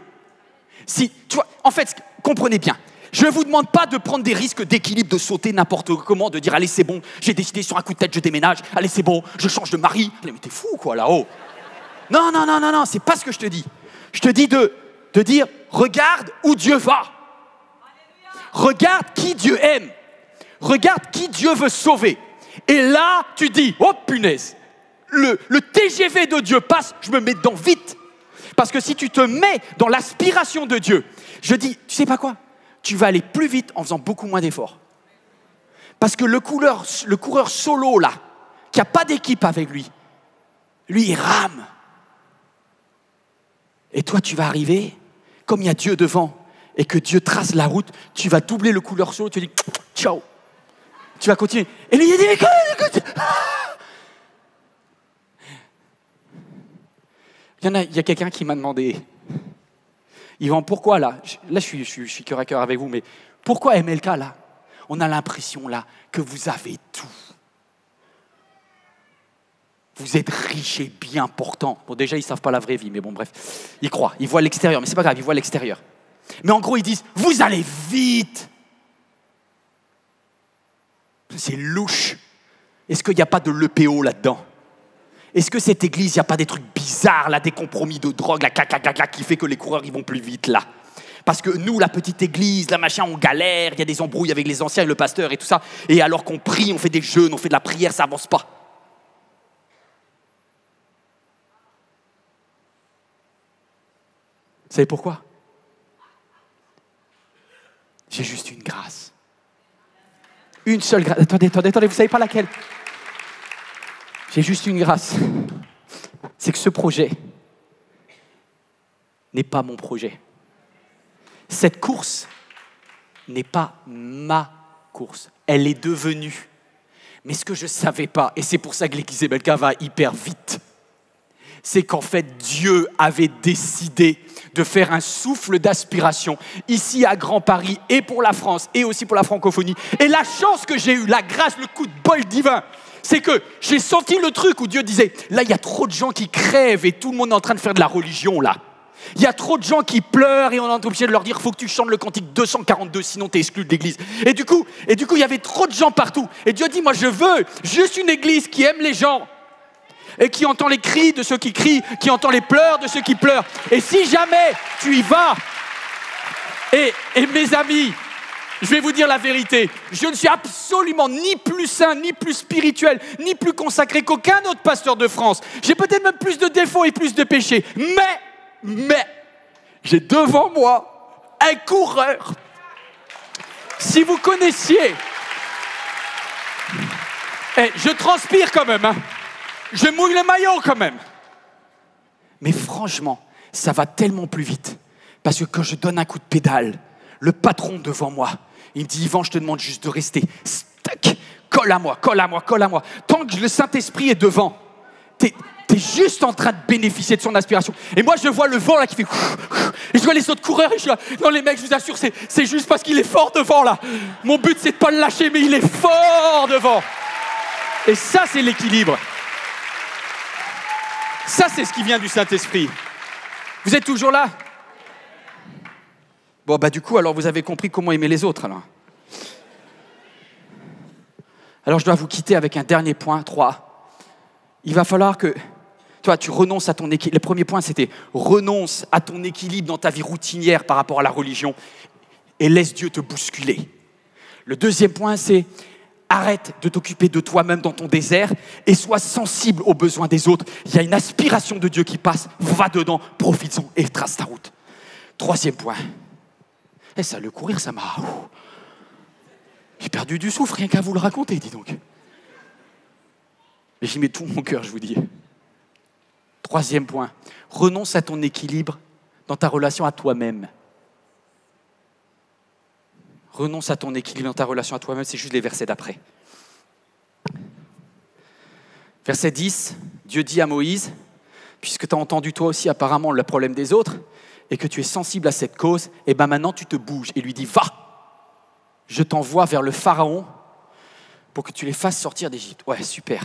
si, tu vois, en fait, comprenez bien, je ne vous demande pas de prendre des risques d'équilibre, de sauter n'importe comment, de dire allez c'est bon, j'ai décidé sur un coup de tête, je déménage, allez c'est bon, je change de mari. Mais t'es fou quoi là-haut. Non, non, non, non, non, c'est pas ce que je te dis. Je te dis de, dire regarde où Dieu va. Regarde qui Dieu aime. Regarde qui Dieu veut sauver. Et là, tu dis, oh punaise, le TGV de Dieu passe, je me mets dedans vite. Parce que si tu te mets dans l'aspiration de Dieu, je dis, tu sais pas quoi? Tu vas aller plus vite en faisant beaucoup moins d'efforts. Parce que le coureur, le coureur solo, là, qui n'a pas d'équipe avec lui, lui, il rame. Et toi, tu vas arriver, comme il y a Dieu devant, et que Dieu trace la route, tu vas doubler le couleur solo, tu dis ciao. Tu vas continuer. Et lui, il dit, mais écoute, Il y, a, quelqu'un qui m'a demandé, Yvan, pourquoi là? Là, je suis, je, suis, cœur à cœur avec vous, mais pourquoi MLK là? On a l'impression là que vous avez tout. Vous êtes riche et bien portant. Bon, déjà, ils ne savent pas la vraie vie, mais bon, bref. Ils croient, ils voient l'extérieur, mais c'est pas grave, ils voient l'extérieur. Mais en gros, ils disent Vous allez vite C'est louche. Est-ce qu'il n'y a pas de l'EPO là-dedans? Est-ce que cette église, il n'y a pas des trucs bizarres, là, des compromis de drogue, la qui fait que les coureurs, ils vont plus vite, là? Parce que nous, la petite église, la machin, on galère, il y a des embrouilles avec les anciens et le pasteur et tout ça. Et alors qu'on prie, on fait des jeûnes, on fait de la prière, ça avance pas. Vous savez pourquoi? J'ai juste une grâce. Une seule grâce. Attendez, attendez, attendez, vous savez pas laquelle? J'ai juste une grâce. C'est que ce projet n'est pas mon projet. Cette course n'est pas ma course. Elle est devenue. Mais ce que je ne savais pas, et c'est pour ça que l'église Belka va hyper vite, c'est qu'en fait Dieu avait décidé de faire un souffle d'aspiration ici à Grand Paris et pour la France et aussi pour la francophonie. Et la chance que j'ai eue, la grâce, le coup de bol divin, c'est que j'ai senti le truc où Dieu disait, là il y a trop de gens qui crèvent et tout le monde est en train de faire de la religion là. Il y a trop de gens qui pleurent et on est obligé de leur dire faut que tu chantes le cantique 242 sinon tu es exclu de l'église. Et du coup, et du coup, il y avait trop de gens partout. Et Dieu dit moi je veux juste une église qui aime les gens et qui entend les cris de ceux qui crient, qui entend les pleurs de ceux qui pleurent. Et si jamais tu y vas, et, et mes amis, je vais vous dire la vérité, je ne suis absolument ni plus saint, ni plus spirituel, ni plus consacré qu'aucun autre pasteur de France. J'ai peut-être même plus de défauts et plus de péchés. Mais, mais, j'ai devant moi un coureur. Si vous connaissiez, Eh, je transpire quand même, hein. je mouille le maillot quand même. Mais franchement, ça va tellement plus vite. Parce que quand je donne un coup de pédale, le patron devant moi, il me dit Yvan, je te demande juste de rester. Stack, colle à moi, colle à moi, colle à moi. Tant que le Saint-Esprit est devant, t'es es juste en train de bénéficier de son aspiration. Et moi, je vois le vent là qui fait. Et je vois les autres coureurs et je suis. Non, les mecs, je vous assure, c'est c'est juste parce qu'il est fort devant là. Mon but, c'est de pas le lâcher, mais il est fort devant. Et ça, c'est l'équilibre. Ça, c'est ce qui vient du Saint-Esprit. Vous êtes toujours là? Bah du coup, alors vous avez compris comment aimer les autres, alors. Alors je dois vous quitter avec un dernier point, 3. Il va falloir que, toi, tu renonces à ton équilibre. Le premier point, c'était renonce à ton équilibre dans ta vie routinière par rapport à la religion et laisse Dieu te bousculer. Le deuxième point, c'est arrête de t'occuper de toi-même dans ton désert et sois sensible aux besoins des autres. Il y a une aspiration de Dieu qui passe, va dedans, profites-en et trace ta route. Troisième point, et ça, le courir, ça m'a. J'ai perdu du souffle rien qu'à vous le raconter, dis donc. Mais j'y mets tout mon cœur, je vous dis. Troisième point, renonce à ton équilibre dans ta relation à toi-même. Renonce à ton équilibre dans ta relation à toi-même, c'est juste les versets d'après. Verset 10, Dieu dit à Moïse, puisque tu as entendu toi aussi apparemment le problème des autres, et que tu es sensible à cette cause, et ben maintenant tu te bouges et lui dis va, je t'envoie vers le pharaon pour que tu les fasses sortir d'Égypte. Ouais, super.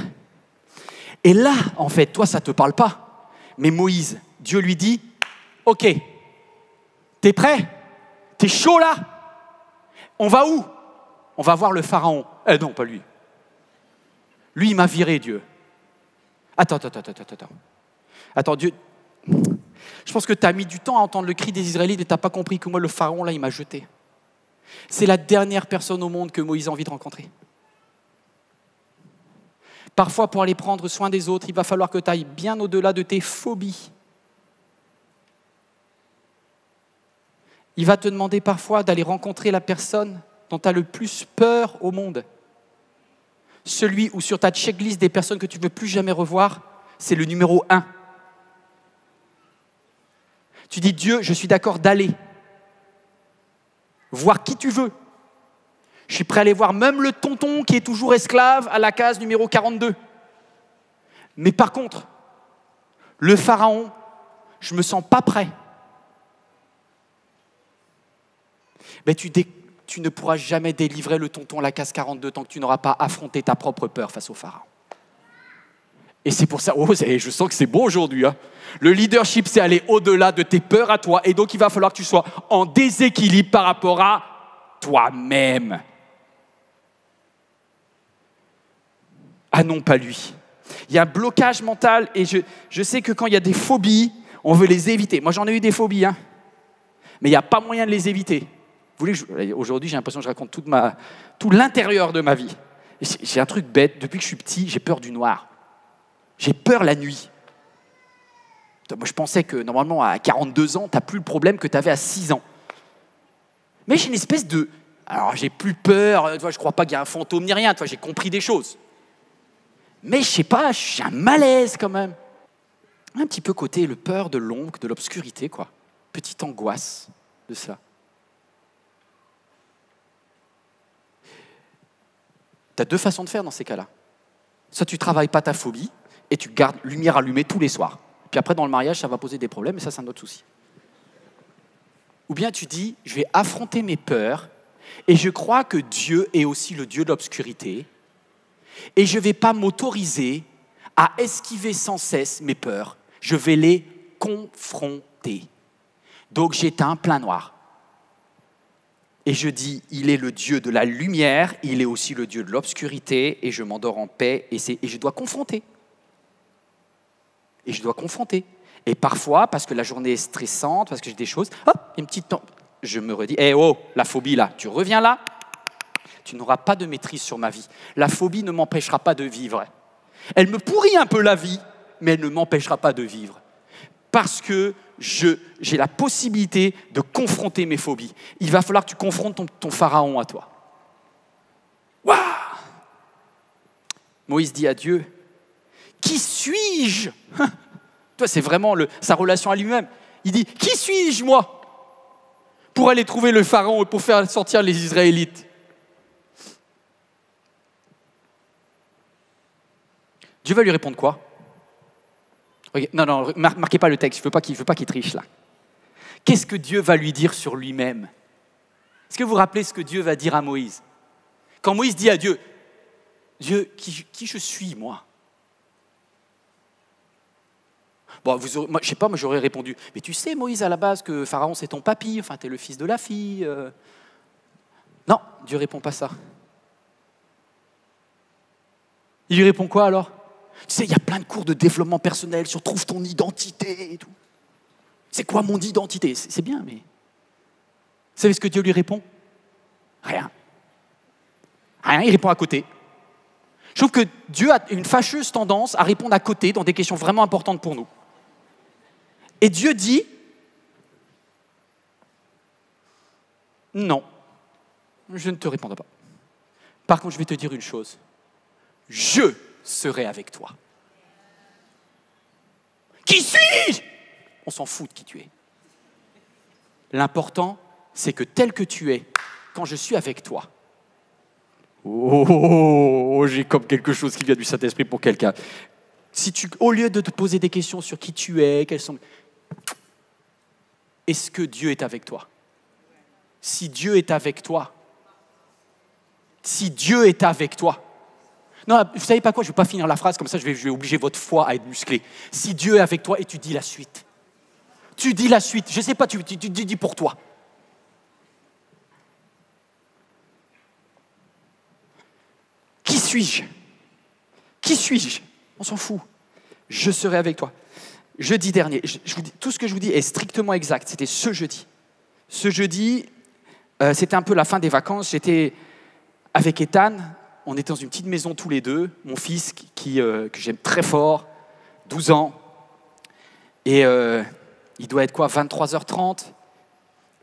Et là, en fait, toi ça te parle pas, mais Moïse, Dieu lui dit ok, t'es prêt, t'es chaud là, on va où? On va voir le pharaon. Eh non, pas lui. Lui, il m'a viré, Dieu. Attends, attends, attends, attends, attends. Attends, Dieu, je pense que tu as mis du temps à entendre le cri des Israélites et tu n'as pas compris que moi, le pharaon, là, il m'a jeté. C'est la dernière personne au monde que Moïse a envie de rencontrer. Parfois, pour aller prendre soin des autres, il va falloir que tu ailles bien au-delà de tes phobies. Il va te demander parfois d'aller rencontrer la personne dont tu as le plus peur au monde. Celui où sur ta checklist des personnes que tu ne veux plus jamais revoir, c'est le numéro un. Tu dis, Dieu, je suis d'accord d'aller voir qui tu veux. Je suis prêt à aller voir même le tonton qui est toujours esclave à la case numéro 42. Mais par contre, le pharaon, je ne me sens pas prêt. Mais tu, tu ne pourras jamais délivrer le tonton à la case 42 tant que tu n'auras pas affronté ta propre peur face au pharaon. Et c'est pour ça, oh, je sens que c'est bon aujourd'hui. Hein. Le leadership, c'est aller au-delà de tes peurs à toi. Et donc, il va falloir que tu sois en déséquilibre par rapport à toi-même. Ah non, pas lui. Il y a un blocage mental et je, je sais que quand il y a des phobies, on veut les éviter. Moi, j'en ai eu des phobies, hein. mais il n'y a pas moyen de les éviter. Aujourd'hui, j'ai l'impression que je raconte ma, tout l'intérieur de ma vie. J'ai un truc bête. Depuis que je suis petit, j'ai peur du noir. J'ai peur la nuit. Moi, je pensais que normalement, à 42 ans, tu n'as plus le problème que tu avais à 6 ans. Mais j'ai une espèce de. Alors, j'ai plus peur, je ne crois pas qu'il y a un fantôme ni rien, j'ai compris des choses. Mais je sais pas, j'ai un malaise quand même. Un petit peu côté le peur de l'ombre, de l'obscurité, quoi. Petite angoisse de ça. Tu as deux façons de faire dans ces cas-là. Soit tu travailles pas ta phobie et tu gardes lumière allumée tous les soirs. Puis après, dans le mariage, ça va poser des problèmes, et ça, c'est un autre souci. Ou bien tu dis, je vais affronter mes peurs, et je crois que Dieu est aussi le Dieu de l'obscurité, et je ne vais pas m'autoriser à esquiver sans cesse mes peurs, je vais les confronter. Donc j'éteins plein noir. Et je dis, il est le Dieu de la lumière, il est aussi le Dieu de l'obscurité, et je m'endors en paix, et, et je dois confronter. Et je dois confronter. Et parfois, parce que la journée est stressante, parce que j'ai des choses, hop, une petite temps, je me redis, eh oh, la phobie là, tu reviens là, tu n'auras pas de maîtrise sur ma vie. La phobie ne m'empêchera pas de vivre. Elle me pourrit un peu la vie, mais elle ne m'empêchera pas de vivre. Parce que j'ai la possibilité de confronter mes phobies. Il va falloir que tu confrontes ton, pharaon à toi. Waouh Moïse dit à Dieu, qui suis-je? Toi, c'est vraiment sa relation à lui-même. Il dit, qui suis-je moi? Pour aller trouver le pharaon et pour faire sortir les Israélites. Dieu va lui répondre quoi? Non, non, marquez pas le texte, je ne veux pas qu'il triche là. Qu'est-ce que Dieu va lui dire sur lui-même? Est-ce que vous vous rappelez ce que Dieu va dire à Moïse? Quand Moïse dit à Dieu, Dieu, qui, je suis, moi? Bon, vous je sais pas, moi j'aurais répondu, mais tu sais, Moïse, à la base, que Pharaon, c'est ton papy, enfin, tu es le fils de la fille. Euh. Non, Dieu répond pas ça. Il lui répond quoi alors? Tu sais, il y a plein de cours de développement personnel sur trouve ton identité et tout. C'est quoi mon identité? C'est bien, mais. Vous savez ce que Dieu lui répond? Rien. Rien, il répond à côté. Je trouve que Dieu a une fâcheuse tendance à répondre à côté dans des questions vraiment importantes pour nous. Et Dieu dit Non, je ne te répondrai pas. Par contre, je vais te dire une chose. Je serai avec toi. Qui suis-je? On s'en fout de qui tu es. L'important, c'est que tel que tu es, quand je suis avec toi, oh, j'ai comme quelque chose qui vient du Saint-Esprit pour quelqu'un. Si tu, au lieu de te poser des questions sur qui tu es, quels sont, est-ce que Dieu est avec toi? Si Dieu est avec toi, si Dieu est avec toi, non, vous savez pas quoi, je ne vais pas finir la phrase, comme ça je vais, obliger votre foi à être musclée. Si Dieu est avec toi et tu dis la suite. Tu dis la suite, je ne sais pas, tu, tu, tu dis pour toi. Qui suis-je? Qui suis-je? On s'en fout. Je serai avec toi. Jeudi dernier, tout ce que je vous dis est strictement exact. C'était ce jeudi. Ce jeudi, euh, c'était un peu la fin des vacances. J'étais avec Ethan, on était dans une petite maison tous les deux, mon fils euh, que j'aime très fort, 12 ans, et euh, il doit être quoi, 23h30,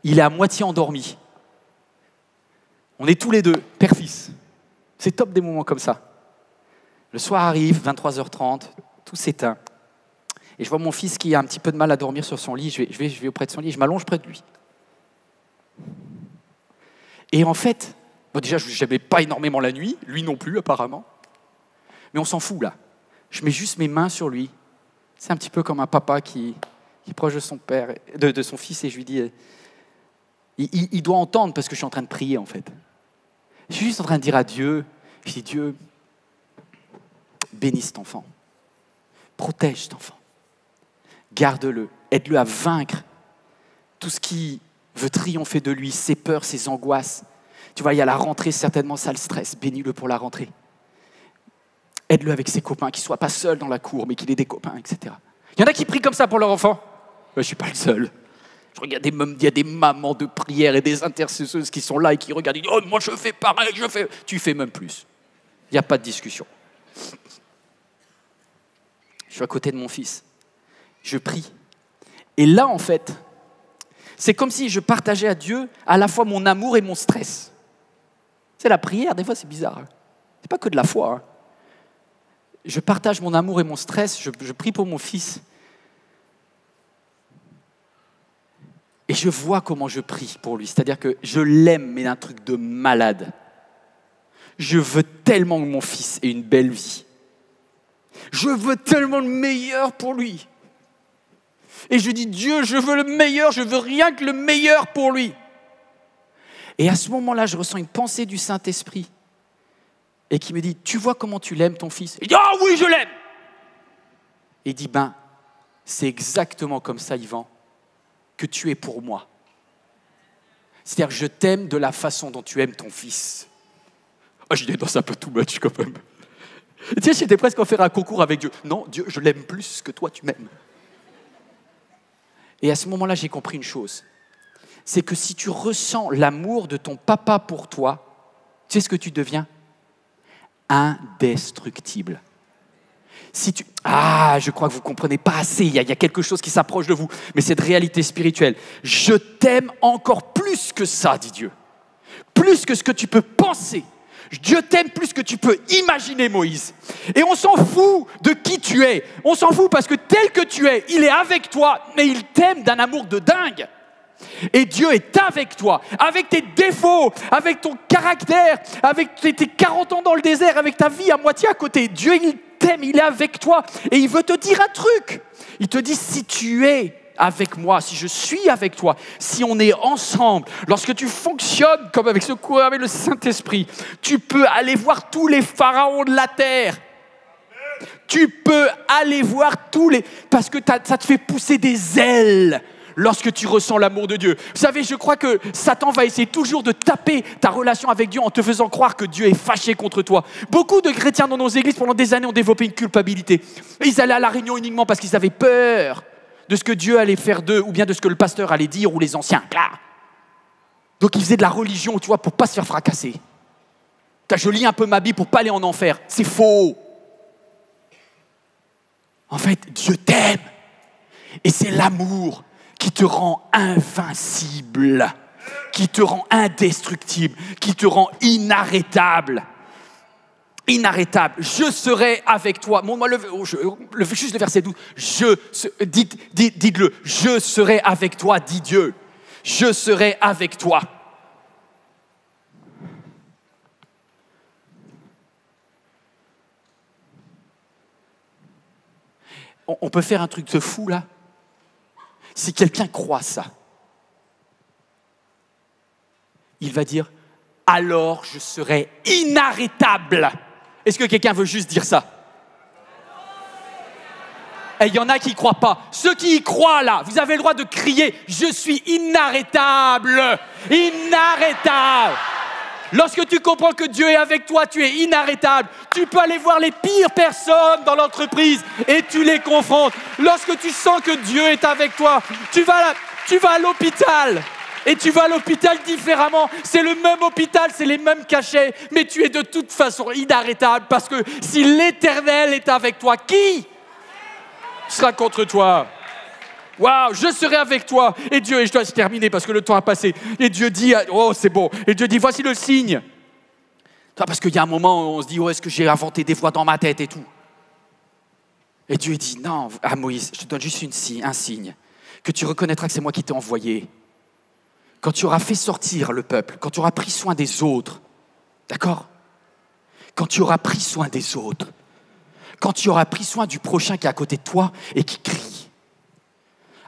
il est à moitié endormi. On est tous les deux, père-fils. C'est top des moments comme ça. Le soir arrive, 23h30, tout s'éteint. Et je vois mon fils qui a un petit peu de mal à dormir sur son lit. Je vais, je vais, je vais auprès de son lit, je m'allonge près de lui. Et en fait, Bon, déjà, je n'aimais pas énormément la nuit, lui non plus, apparemment. Mais on s'en fout, là. Je mets juste mes mains sur lui. C'est un petit peu comme un papa qui, est proche de son père, de, son fils, et je lui dis euh, il, doit entendre parce que je suis en train de prier, en fait. Je suis juste en train de dire à Dieu je dis Dieu, bénis cet enfant. Protège cet enfant. Garde-le. Aide-le à vaincre tout ce qui veut triompher de lui, ses peurs, ses angoisses, tu vois, il y a la rentrée, certainement, ça le stress. Bénis-le pour la rentrée. Aide-le avec ses copains, qu'il ne soit pas seul dans la cour, mais qu'il ait des copains, etc. Il y en a qui prient comme ça pour leur enfant. je ne suis pas le seul. Je regarde il y a des mamans de prière et des intercesseuses qui sont là et qui regardent. Disent, oh, moi je fais pareil, je fais. Tu fais même plus. Il n'y a pas de discussion. Je suis à côté de mon fils. Je prie. Et là, en fait, c'est comme si je partageais à Dieu à la fois mon amour et mon stress. C'est la prière, des fois c'est bizarre. Hein. C'est pas que de la foi. Hein. Je partage mon amour et mon stress, je, prie pour mon fils. Et je vois comment je prie pour lui. C'est-à-dire que je l'aime, mais d'un truc de malade. Je veux tellement que mon fils ait une belle vie. Je veux tellement le meilleur pour lui. Et je dis, Dieu, je veux le meilleur, je veux rien que le meilleur pour lui. Et à ce moment-là, je ressens une pensée du Saint-Esprit et qui me dit, tu vois comment tu l'aimes ton fils? Il dit, ah oui, je l'aime. Et il dit, ben, c'est exactement comme ça, Yvan, que tu es pour moi. C'est-à-dire, je t'aime de la façon dont tu aimes ton fils. Ah, j'ai dit, non, c'est un peu too much quand même. Tiens, j'étais presque en faire un concours avec Dieu. Non, Dieu, je l'aime plus que toi, tu m'aimes. Et à ce moment-là, j'ai compris une chose. C'est que si tu ressens l'amour de ton papa pour toi, tu sais ce que tu deviens? Indestructible. Si tu... Ah, je crois que vous ne comprenez pas assez, il il y a quelque chose qui s'approche de vous, mais cette réalité spirituelle. Je t'aime encore plus que ça, dit Dieu. Plus que ce que tu peux penser. Dieu t'aime plus que tu peux imaginer, Moïse. Et on s'en fout de qui tu es. On s'en fout parce que tel que tu es, il est avec toi, mais il t'aime d'un amour de dingue. Et Dieu est avec toi, avec tes défauts, avec ton caractère, avec tes tes 40 ans dans le désert, avec ta vie à moitié à côté. Dieu, il t'aime, il est avec toi et il veut te dire un truc. Il te dit, si tu es avec moi, si je suis avec toi, si on est ensemble, lorsque tu fonctionnes comme avec ce courant, avec le Saint-Esprit, tu peux aller voir tous les pharaons de la terre. Tu peux aller voir tous les... Parce que ça te fait pousser des ailes lorsque tu ressens l'amour de Dieu. Vous savez, je crois que Satan va essayer toujours de taper ta relation avec Dieu en te faisant croire que Dieu est fâché contre toi. Beaucoup de chrétiens dans nos églises pendant des années ont développé une culpabilité. Ils allaient à la réunion uniquement parce qu'ils avaient peur de ce que Dieu allait faire d'eux ou bien de ce que le pasteur allait dire ou les anciens. Donc ils faisaient de la religion, tu vois, pour pas se faire fracasser. Je lis un peu ma Bible pour pas aller en enfer. C'est faux. En fait, Dieu t'aime. Et c'est l'amour qui te rend invincible, qui te rend indestructible, qui te rend inarrêtable. Inarrêtable. Je serai avec toi. Oh, le- juste le verset 12. Je, dites, dites, dites-le. Je serai avec toi, dit Dieu. Je serai avec toi. On peut faire un truc de fou là? Si quelqu'un croit ça, il va dire alors je serai inarrêtable. Est-ce que quelqu'un veut juste dire ça? Il y en a qui ne croient pas. Ceux qui y croient là, vous avez le droit de crier je suis inarrêtable, inarrêtable. Lorsque tu comprends que Dieu est avec toi, tu es inarrêtable. Tu peux aller voir les pires personnes dans l'entreprise et tu les confrontes. Lorsque tu sens que Dieu est avec toi, tu vas à l'hôpital. Et tu vas à l'hôpital différemment. C'est le même hôpital, c'est les mêmes cachets, mais tu es de toute façon inarrêtable parce que si l'Éternel est avec toi, qui sera contre toi? Waouh, je serai avec toi. Et Dieu, et je dois se terminer parce que le temps a passé. Et Dieu dit, oh c'est bon. Et Dieu dit, voici le signe. Parce qu'il y a un moment où on se dit, oh, est-ce que j'ai inventé des voix dans ma tête et tout? Et Dieu dit, non, à Moïse, je te donne juste une un signe, que tu reconnaîtras que c'est moi qui t'ai envoyé. Quand tu auras fait sortir le peuple, quand tu auras pris soin des autres, d'accord? Quand tu auras pris soin des autres, quand tu auras pris soin du prochain qui est à côté de toi et qui crie,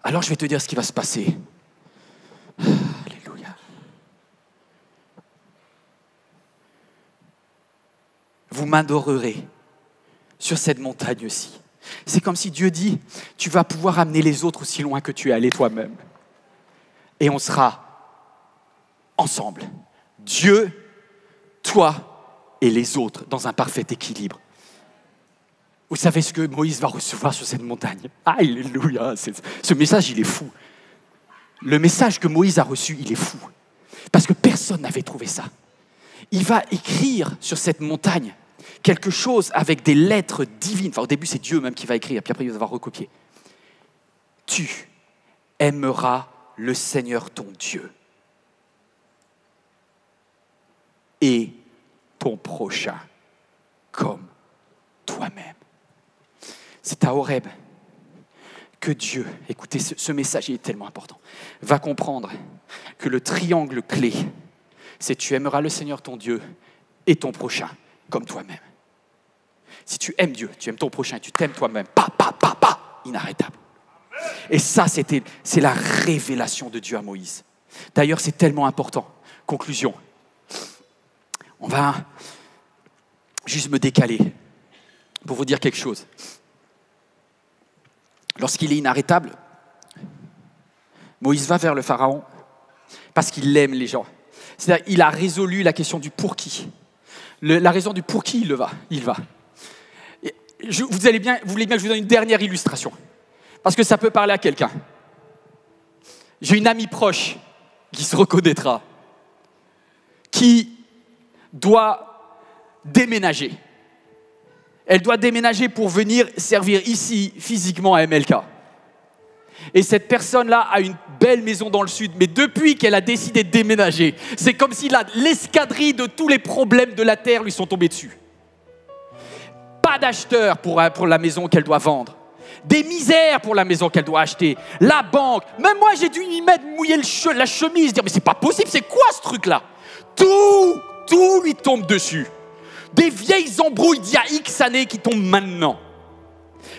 alors je vais te dire ce qui va se passer. Alléluia. Vous m'adorerez sur cette montagne-ci. C'est comme si Dieu dit, tu vas pouvoir amener les autres aussi loin que tu es allé toi-même. Et on sera ensemble. Dieu, toi et les autres dans un parfait équilibre. Vous savez ce que Moïse va recevoir sur cette montagne? Alléluia Ce message, il est fou. Le message que Moïse a reçu, il est fou. Parce que personne n'avait trouvé ça. Il va écrire sur cette montagne quelque chose avec des lettres divines. Enfin, au début, c'est Dieu même qui va écrire, puis après, il va recopier. Tu aimeras le Seigneur ton Dieu et ton prochain comme toi-même. C'est à Horeb que Dieu, écoutez, ce, message est tellement important, va comprendre que le triangle clé, c'est tu aimeras le Seigneur ton Dieu et ton prochain comme toi-même. Si tu aimes Dieu, tu aimes ton prochain, tu t'aimes toi-même, pas, pas, pas, pas, inarrêtable. Et ça, c'était, c'est la révélation de Dieu à Moïse. D'ailleurs, c'est tellement important. Conclusion. On va juste me décaler pour vous dire quelque chose. Lorsqu'il est inarrêtable, Moïse va vers le Pharaon parce qu'il aime les gens. C'est-à-dire il a résolu la question du pour qui. La raison du pour qui il va. Il va. Vous, allez bien, vous voulez bien que je vous donne une dernière illustration Parce que ça peut parler à quelqu'un. J'ai une amie proche qui se reconnaîtra, qui doit déménager. Elle doit déménager pour venir servir ici physiquement à MLK. Et cette personne-là a une belle maison dans le sud, mais depuis qu'elle a décidé de déménager, c'est comme si l'escadrille de tous les problèmes de la terre lui sont tombés dessus. Pas d'acheteur pour, pour la maison qu'elle doit vendre. Des misères pour la maison qu'elle doit acheter. La banque. Même moi, j'ai dû y mettre mouiller la chemise, dire mais c'est pas possible, c'est quoi ce truc-là? Tout, tout lui tombe dessus. Des vieilles embrouilles d'il y a X années qui tombent maintenant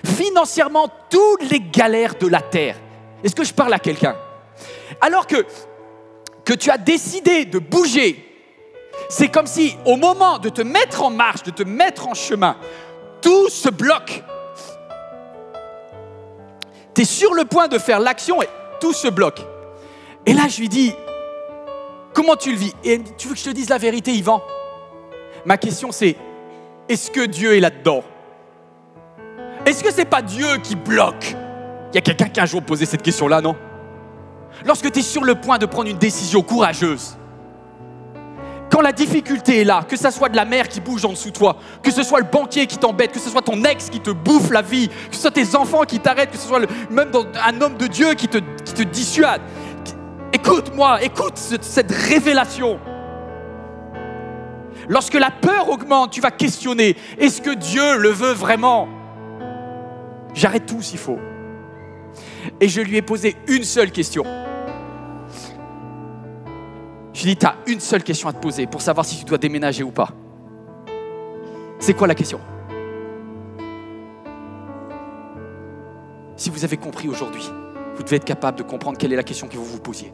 financièrement toutes les galères de la terre. Est-ce que je parle à quelqu'un? Alors que, que tu as décidé de bouger, c'est comme si au moment de te mettre en marche, de te mettre en chemin, tout se bloque. Tu es sur le point de faire l'action et tout se bloque. Et là, je lui dis, comment tu le vis? Et tu veux que je te dise la vérité, Yvan? Ma question c'est, est-ce que Dieu est là-dedans? Est-ce que c'est pas Dieu qui bloque? Il y a quelqu'un qui a un jour posé cette question-là, non? Lorsque tu es sur le point de prendre une décision courageuse, quand la difficulté est là, que ce soit de la mer qui bouge en dessous de toi, que ce soit le banquier qui t'embête, que ce soit ton ex qui te bouffe la vie, que ce soit tes enfants qui t'arrêtent, que ce soit même un homme de Dieu qui te dissuade. Écoute-moi, écoute ce- cette révélation. Lorsque la peur augmente, tu vas questionner, est-ce que Dieu le veut vraiment? J'arrête tout s'il faut. Et je lui ai posé une seule question. Je lui ai dit, tu une seule question à te poser pour savoir si tu dois déménager ou pas. C'est quoi la question? Si vous avez compris aujourd'hui, vous devez être capable de comprendre quelle est la question que vous vous posiez.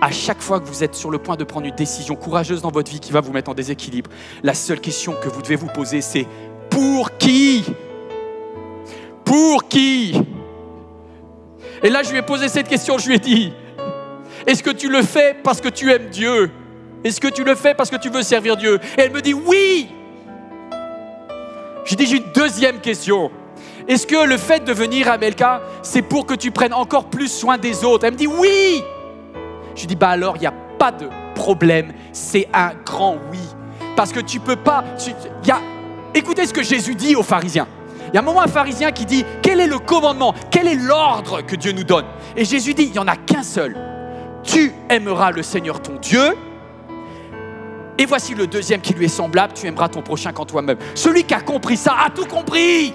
À chaque fois que vous êtes sur le point de prendre une décision courageuse dans votre vie qui va vous mettre en déséquilibre, la seule question que vous devez vous poser, c'est pour qui? Pour qui? Et là, je lui ai posé cette question, je lui ai dit, est-ce que tu le fais parce que tu aimes Dieu? Est-ce que tu le fais parce que tu veux servir Dieu? Et elle me dit, oui! J'ai dit, j'ai une deuxième question. Est-ce que le fait de venir à Melka, c'est pour que tu prennes encore plus soin des autres? Elle me dit, oui Je dis, bah alors, il n'y a pas de problème, c'est un grand oui. Parce que tu peux pas... tu- y a, écoutez ce que Jésus dit aux pharisiens. Il y a un moment un pharisien qui dit quel est le commandement, quel est l'ordre que Dieu nous donne? Et Jésus dit il n'y en a qu'un seul. Tu aimeras le Seigneur ton Dieu. Et voici le deuxième qui lui est semblable, tu aimeras ton prochain qu'en toi-même. Celui qui a compris ça a tout compris.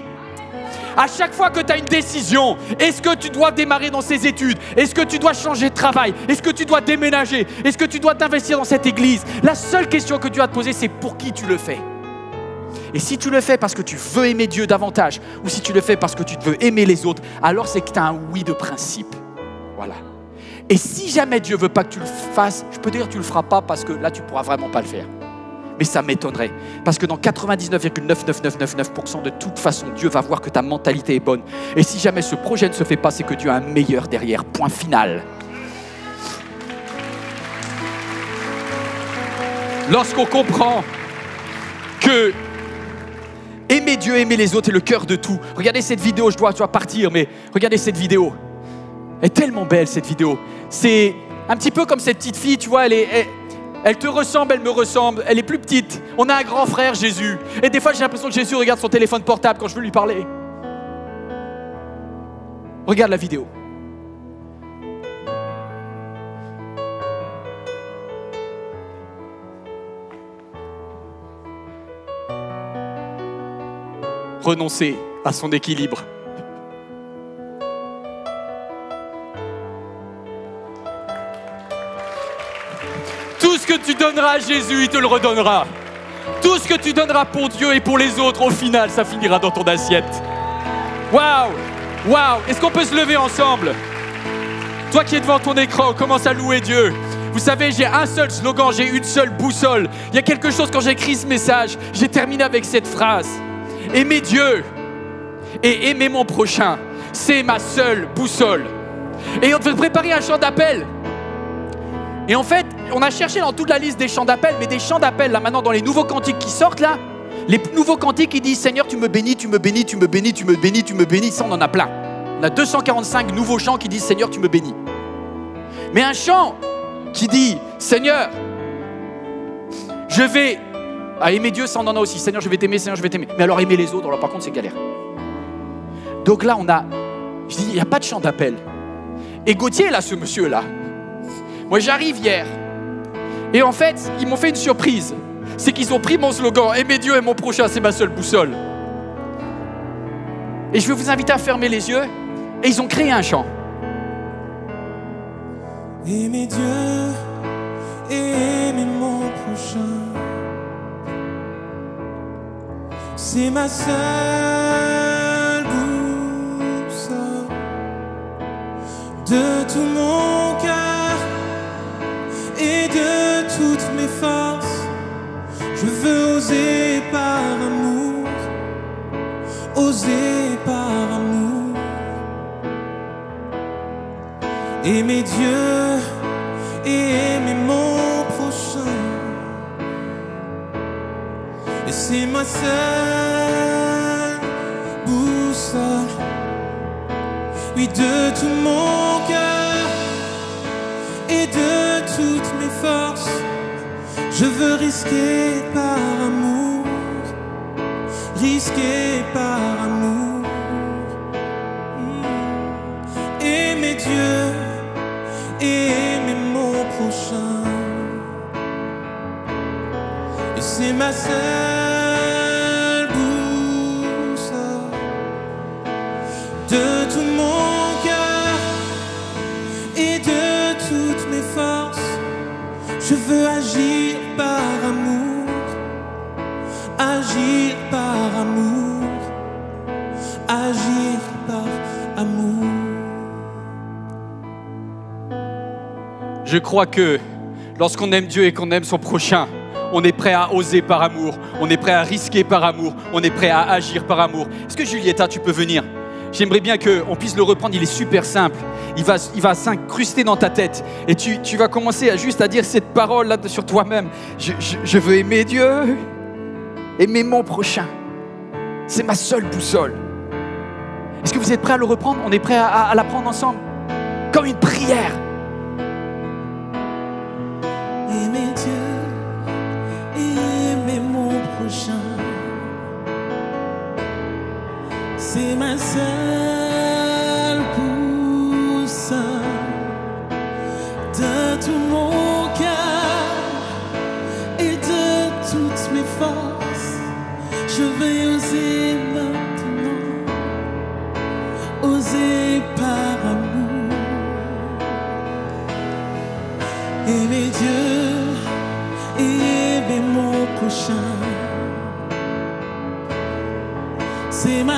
À chaque fois que tu as une décision, est-ce que tu dois démarrer dans ces études? Est-ce que tu dois changer de travail? Est-ce que tu dois déménager? Est-ce que tu dois t'investir dans cette église? La seule question que tu as te poser, c'est pour qui tu le fais? Et si tu le fais parce que tu veux aimer Dieu davantage, ou si tu le fais parce que tu veux aimer les autres, alors c'est que tu as un oui de principe. Voilà. Et si jamais Dieu veut pas que tu le fasses, je peux dire que tu le feras pas parce que là tu pourras vraiment pas le faire. Mais ça m'étonnerait. Parce que dans 99,99999% de toute façon, Dieu va voir que ta mentalité est bonne. Et si jamais ce projet ne se fait pas, c'est que Dieu a un meilleur derrière. Point final. Lorsqu'on comprend que aimer Dieu, aimer les autres est le cœur de tout. Regardez cette vidéo, je dois, partir, mais regardez cette vidéo. Elle est tellement belle cette vidéo. C'est un petit peu comme cette petite fille, tu vois, elle est... elle te ressemble, elle me ressemble, elle est plus petite. On a un grand frère, Jésus. Et des fois, j'ai l'impression que Jésus regarde son téléphone portable quand je veux lui parler. Regarde la vidéo. Renoncer à son équilibre. Tu donneras à Jésus, il te le redonnera. Tout ce que tu donneras pour Dieu et pour les autres, au final, ça finira dans ton assiette. Waouh Waouh Est-ce qu'on peut se lever ensemble? Toi qui es devant ton écran, commence à louer Dieu. Vous savez, j'ai un seul slogan, j'ai une seule boussole. Il y a quelque chose quand j'écris ce message, j'ai terminé avec cette phrase. Aimer Dieu et aimer mon prochain, c'est ma seule boussole. Et on devait préparer un chant d'appel. Et en fait, on a cherché dans toute la liste des chants d'appel, mais des chants d'appel, là maintenant, dans les nouveaux cantiques qui sortent, là, les nouveaux cantiques, ils disent Seigneur, tu me bénis, tu me bénis, tu me bénis, tu me bénis, tu me bénis. Ça, on en a plein. On a 245 nouveaux chants qui disent Seigneur, tu me bénis. Mais un chant qui dit Seigneur, je vais à aimer Dieu, ça on en a aussi. Seigneur, je vais t'aimer, Seigneur, je vais t'aimer. Mais alors aimer les autres, alors par contre, c'est galère. Donc là, on a. Je dis, il n'y a pas de chant d'appel. Et Gauthier, là, ce monsieur-là, moi j'arrive hier. Et en fait, ils m'ont fait une surprise. C'est qu'ils ont pris mon slogan Aimer Dieu et mon prochain, c'est ma seule boussole. Et je vais vous inviter à fermer les yeux. Et ils ont créé un chant. Aimer Dieu et mon prochain. C'est ma seule boussole de tout mon cœur et de par amour. Aimer Dieu et aimer mon prochain. Et c'est ma seule boussole. Oui, de tout mon cœur et de toutes mes forces. Je veux risquer par amour, risquer par amour. Dieu et aimer mon prochain. Et c'est ma seule Je crois que lorsqu'on aime Dieu et qu'on aime son prochain, on est prêt à oser par amour, on est prêt à risquer par amour, on est prêt à agir par amour. Est-ce que Julietta, tu peux venir? J'aimerais bien qu'on puisse le reprendre, il est super simple. Il va, il va s'incruster dans ta tête. Et tu, tu vas commencer à juste à dire cette parole là sur toi-même. Je, veux aimer Dieu, aimer mon prochain. C'est ma seule boussole. Est-ce que vous êtes prêts à le reprendre? On est prêts à, à- à l'apprendre ensemble? Comme une prière. C'est ma seule boussole de tout mon cœur et de toutes mes forces. Je vais oser maintenant, oser par amour. Aimer Dieu et aimer mon prochain.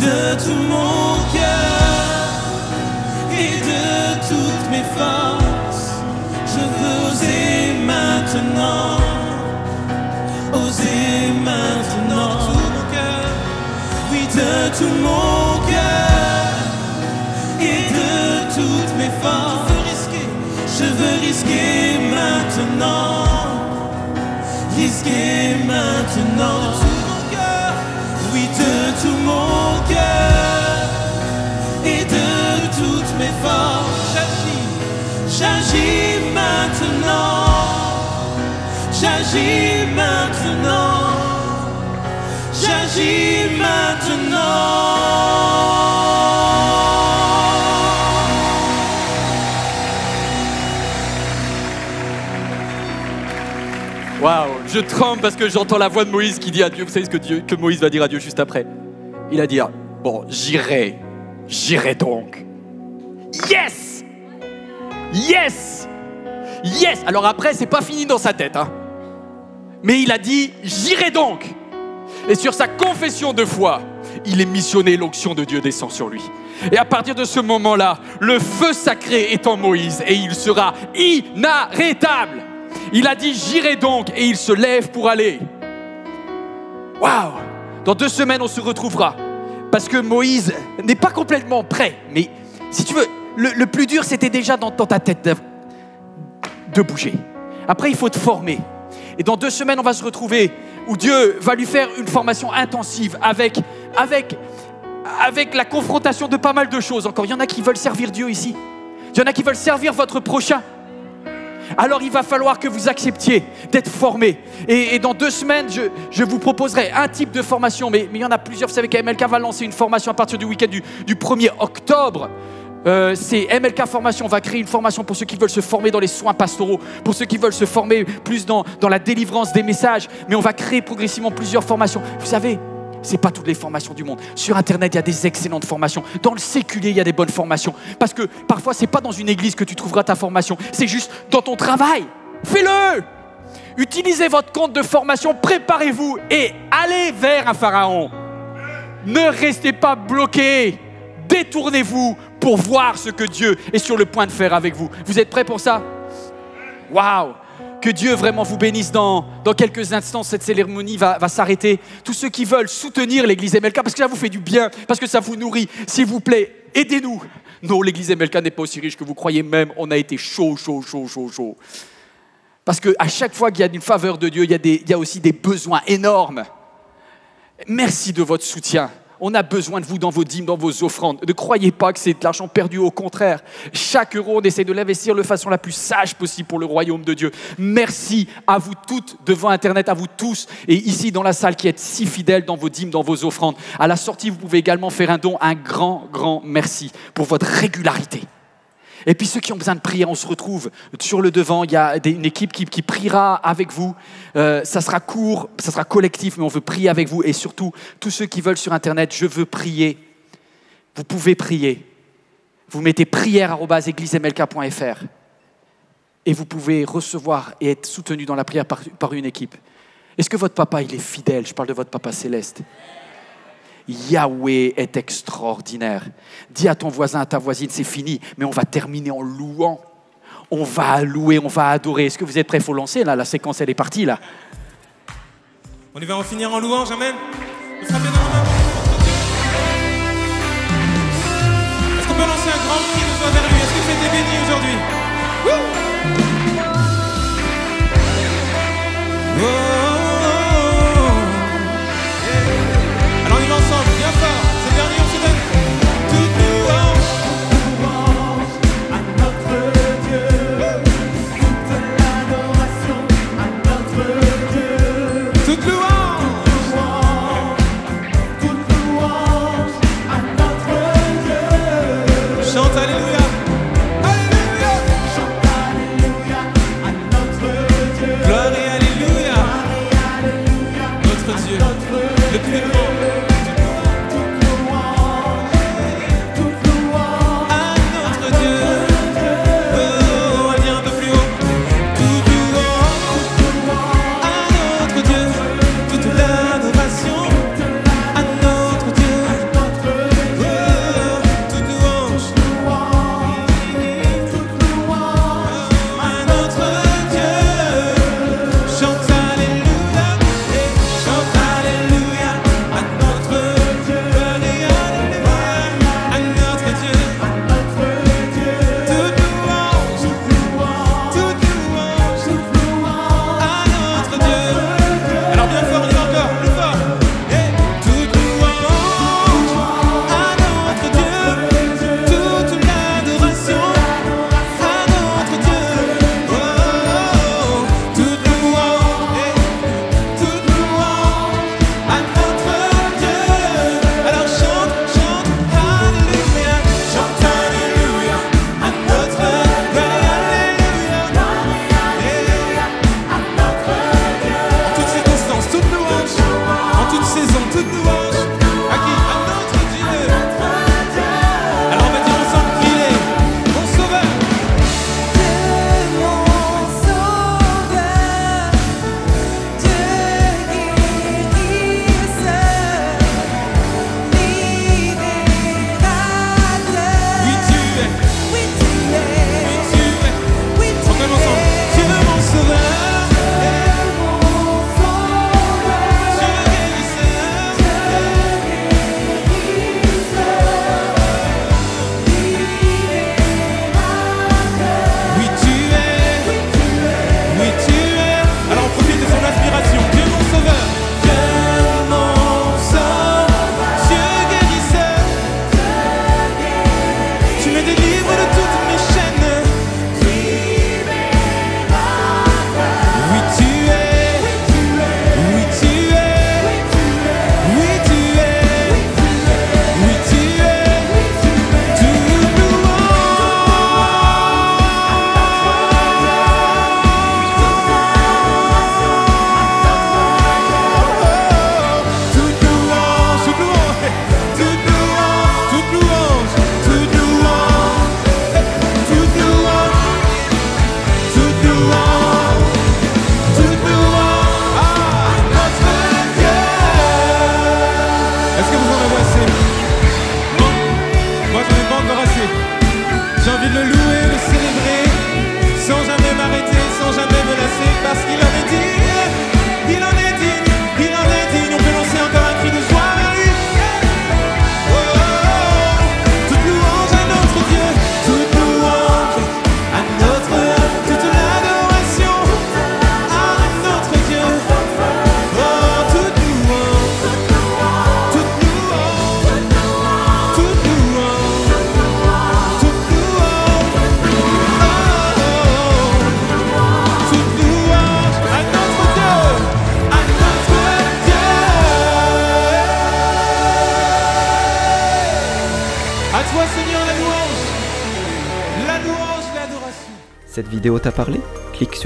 de tout mon cœur et de toutes mes forces, je veux oser maintenant. Oser maintenant. Tout mon cœur, oui, de tout mon cœur et de toutes mes forces. Je veux risquer maintenant, risquer maintenant. Tout mon cœur, oui, de tout mon cœur et de toutes mes forces. J'agis, j'agis maintenant. J'agis maintenant. J'agis maintenant. Je tremble parce que j'entends la voix de Moïse qui dit à Dieu. Vous savez ce que, Dieu, Moïse va dire à Dieu juste après? Il va dire Bon, j'irai, j'irai donc. Yes Yes Yes Alors après, c'est pas fini dans sa tête. hein. Mais il a dit J'irai donc. Et sur sa confession de foi, il est missionné, l'onction de Dieu descend sur lui. Et à partir de ce moment-là, le feu sacré est en Moïse et il sera inarrêtable. Il a dit J'irai donc et il se lève pour aller. Waouh Dans deux semaines, on se retrouvera. Parce que Moïse n'est pas complètement prêt. Mais si tu veux, le, plus dur, c'était déjà dans, ta tête de, de bouger. Après, il faut te former. Et dans deux semaines, on va se retrouver où Dieu va lui faire une formation intensive avec, avec, avec la confrontation de pas mal de choses. Encore, il y en a qui veulent servir Dieu ici. Il y en a qui veulent servir votre prochain. Alors il va falloir que vous acceptiez d'être formé. Et, dans deux semaines, je, vous proposerai un type de formation, mais, il y en a plusieurs. Vous savez qu'MLK va lancer une formation à partir du week-end du, du 1er octobre. Euh, c'est MLK Formation, on va créer une formation pour ceux qui veulent se former dans les soins pastoraux, pour ceux qui veulent se former plus dans la délivrance des messages, mais on va créer progressivement plusieurs formations. Vous savez, c'est pas toutes les formations du monde. Sur Internet, il y a des excellentes formations. Dans le séculier, il y a des bonnes formations. Parce que parfois, c'est pas dans une église que tu trouveras ta formation. C'est juste dans ton travail. Fais-le. Utilisez votre compte de formation, préparez-vous et allez vers un pharaon. Ne restez pas bloqué. Détournez-vous pour voir ce que Dieu est sur le point de faire avec vous. Vous êtes prêts pour ça? Waouh Que Dieu vraiment vous bénisse dans, quelques instants. Cette cérémonie va, s'arrêter. Tous ceux qui veulent soutenir l'église MLK, parce que ça vous fait du bien, parce que ça vous nourrit, s'il vous plaît, aidez-nous. Non, l'église MLK n'est pas aussi riche que vous croyez même. On a été chaud, chaud, chaud, chaud, chaud. Parce qu'à chaque fois qu'il y a une faveur de Dieu, il y a aussi des besoins énormes. Merci de votre soutien. On a besoin de vous dans vos dîmes, dans vos offrandes. Ne croyez pas que c'est de l'argent perdu, au contraire. Chaque euro, on essaie de l'investir de façon la plus sage possible pour le royaume de Dieu. Merci à vous toutes devant Internet, à vous tous et ici dans la salle qui êtes si fidèles dans vos dîmes, dans vos offrandes. À la sortie, vous pouvez également faire un don. Un grand, grand merci pour votre régularité. Et puis ceux qui ont besoin de prière, on se retrouve sur le devant. Il y a une équipe qui, priera avec vous. Euh, ça sera court, ça sera collectif, mais on veut prier avec vous. Et surtout, tous ceux qui veulent sur Internet, je veux prier. Vous pouvez prier. Vous mettez prière.églisemlk.fr et vous pouvez recevoir et être soutenu dans la prière par une équipe. Est-ce que votre papa, il est fidèle? Je parle de votre papa céleste. Yahweh est extraordinaire. Dis à ton voisin, à ta voisine, c'est fini, mais on va terminer en louant. On va louer, on va adorer. Est-ce que vous êtes prêts? Il faut lancer là, la séquence elle est partie là. On y va en finir en louange, amen. Le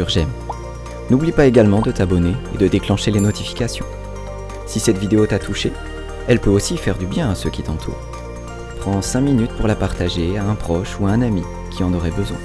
j'aime. N'oublie pas également de t'abonner et de déclencher les notifications. Si cette vidéo t'a touché, elle peut aussi faire du bien à ceux qui t'entourent. Prends 5 minutes pour la partager à un proche ou à un ami qui en aurait besoin.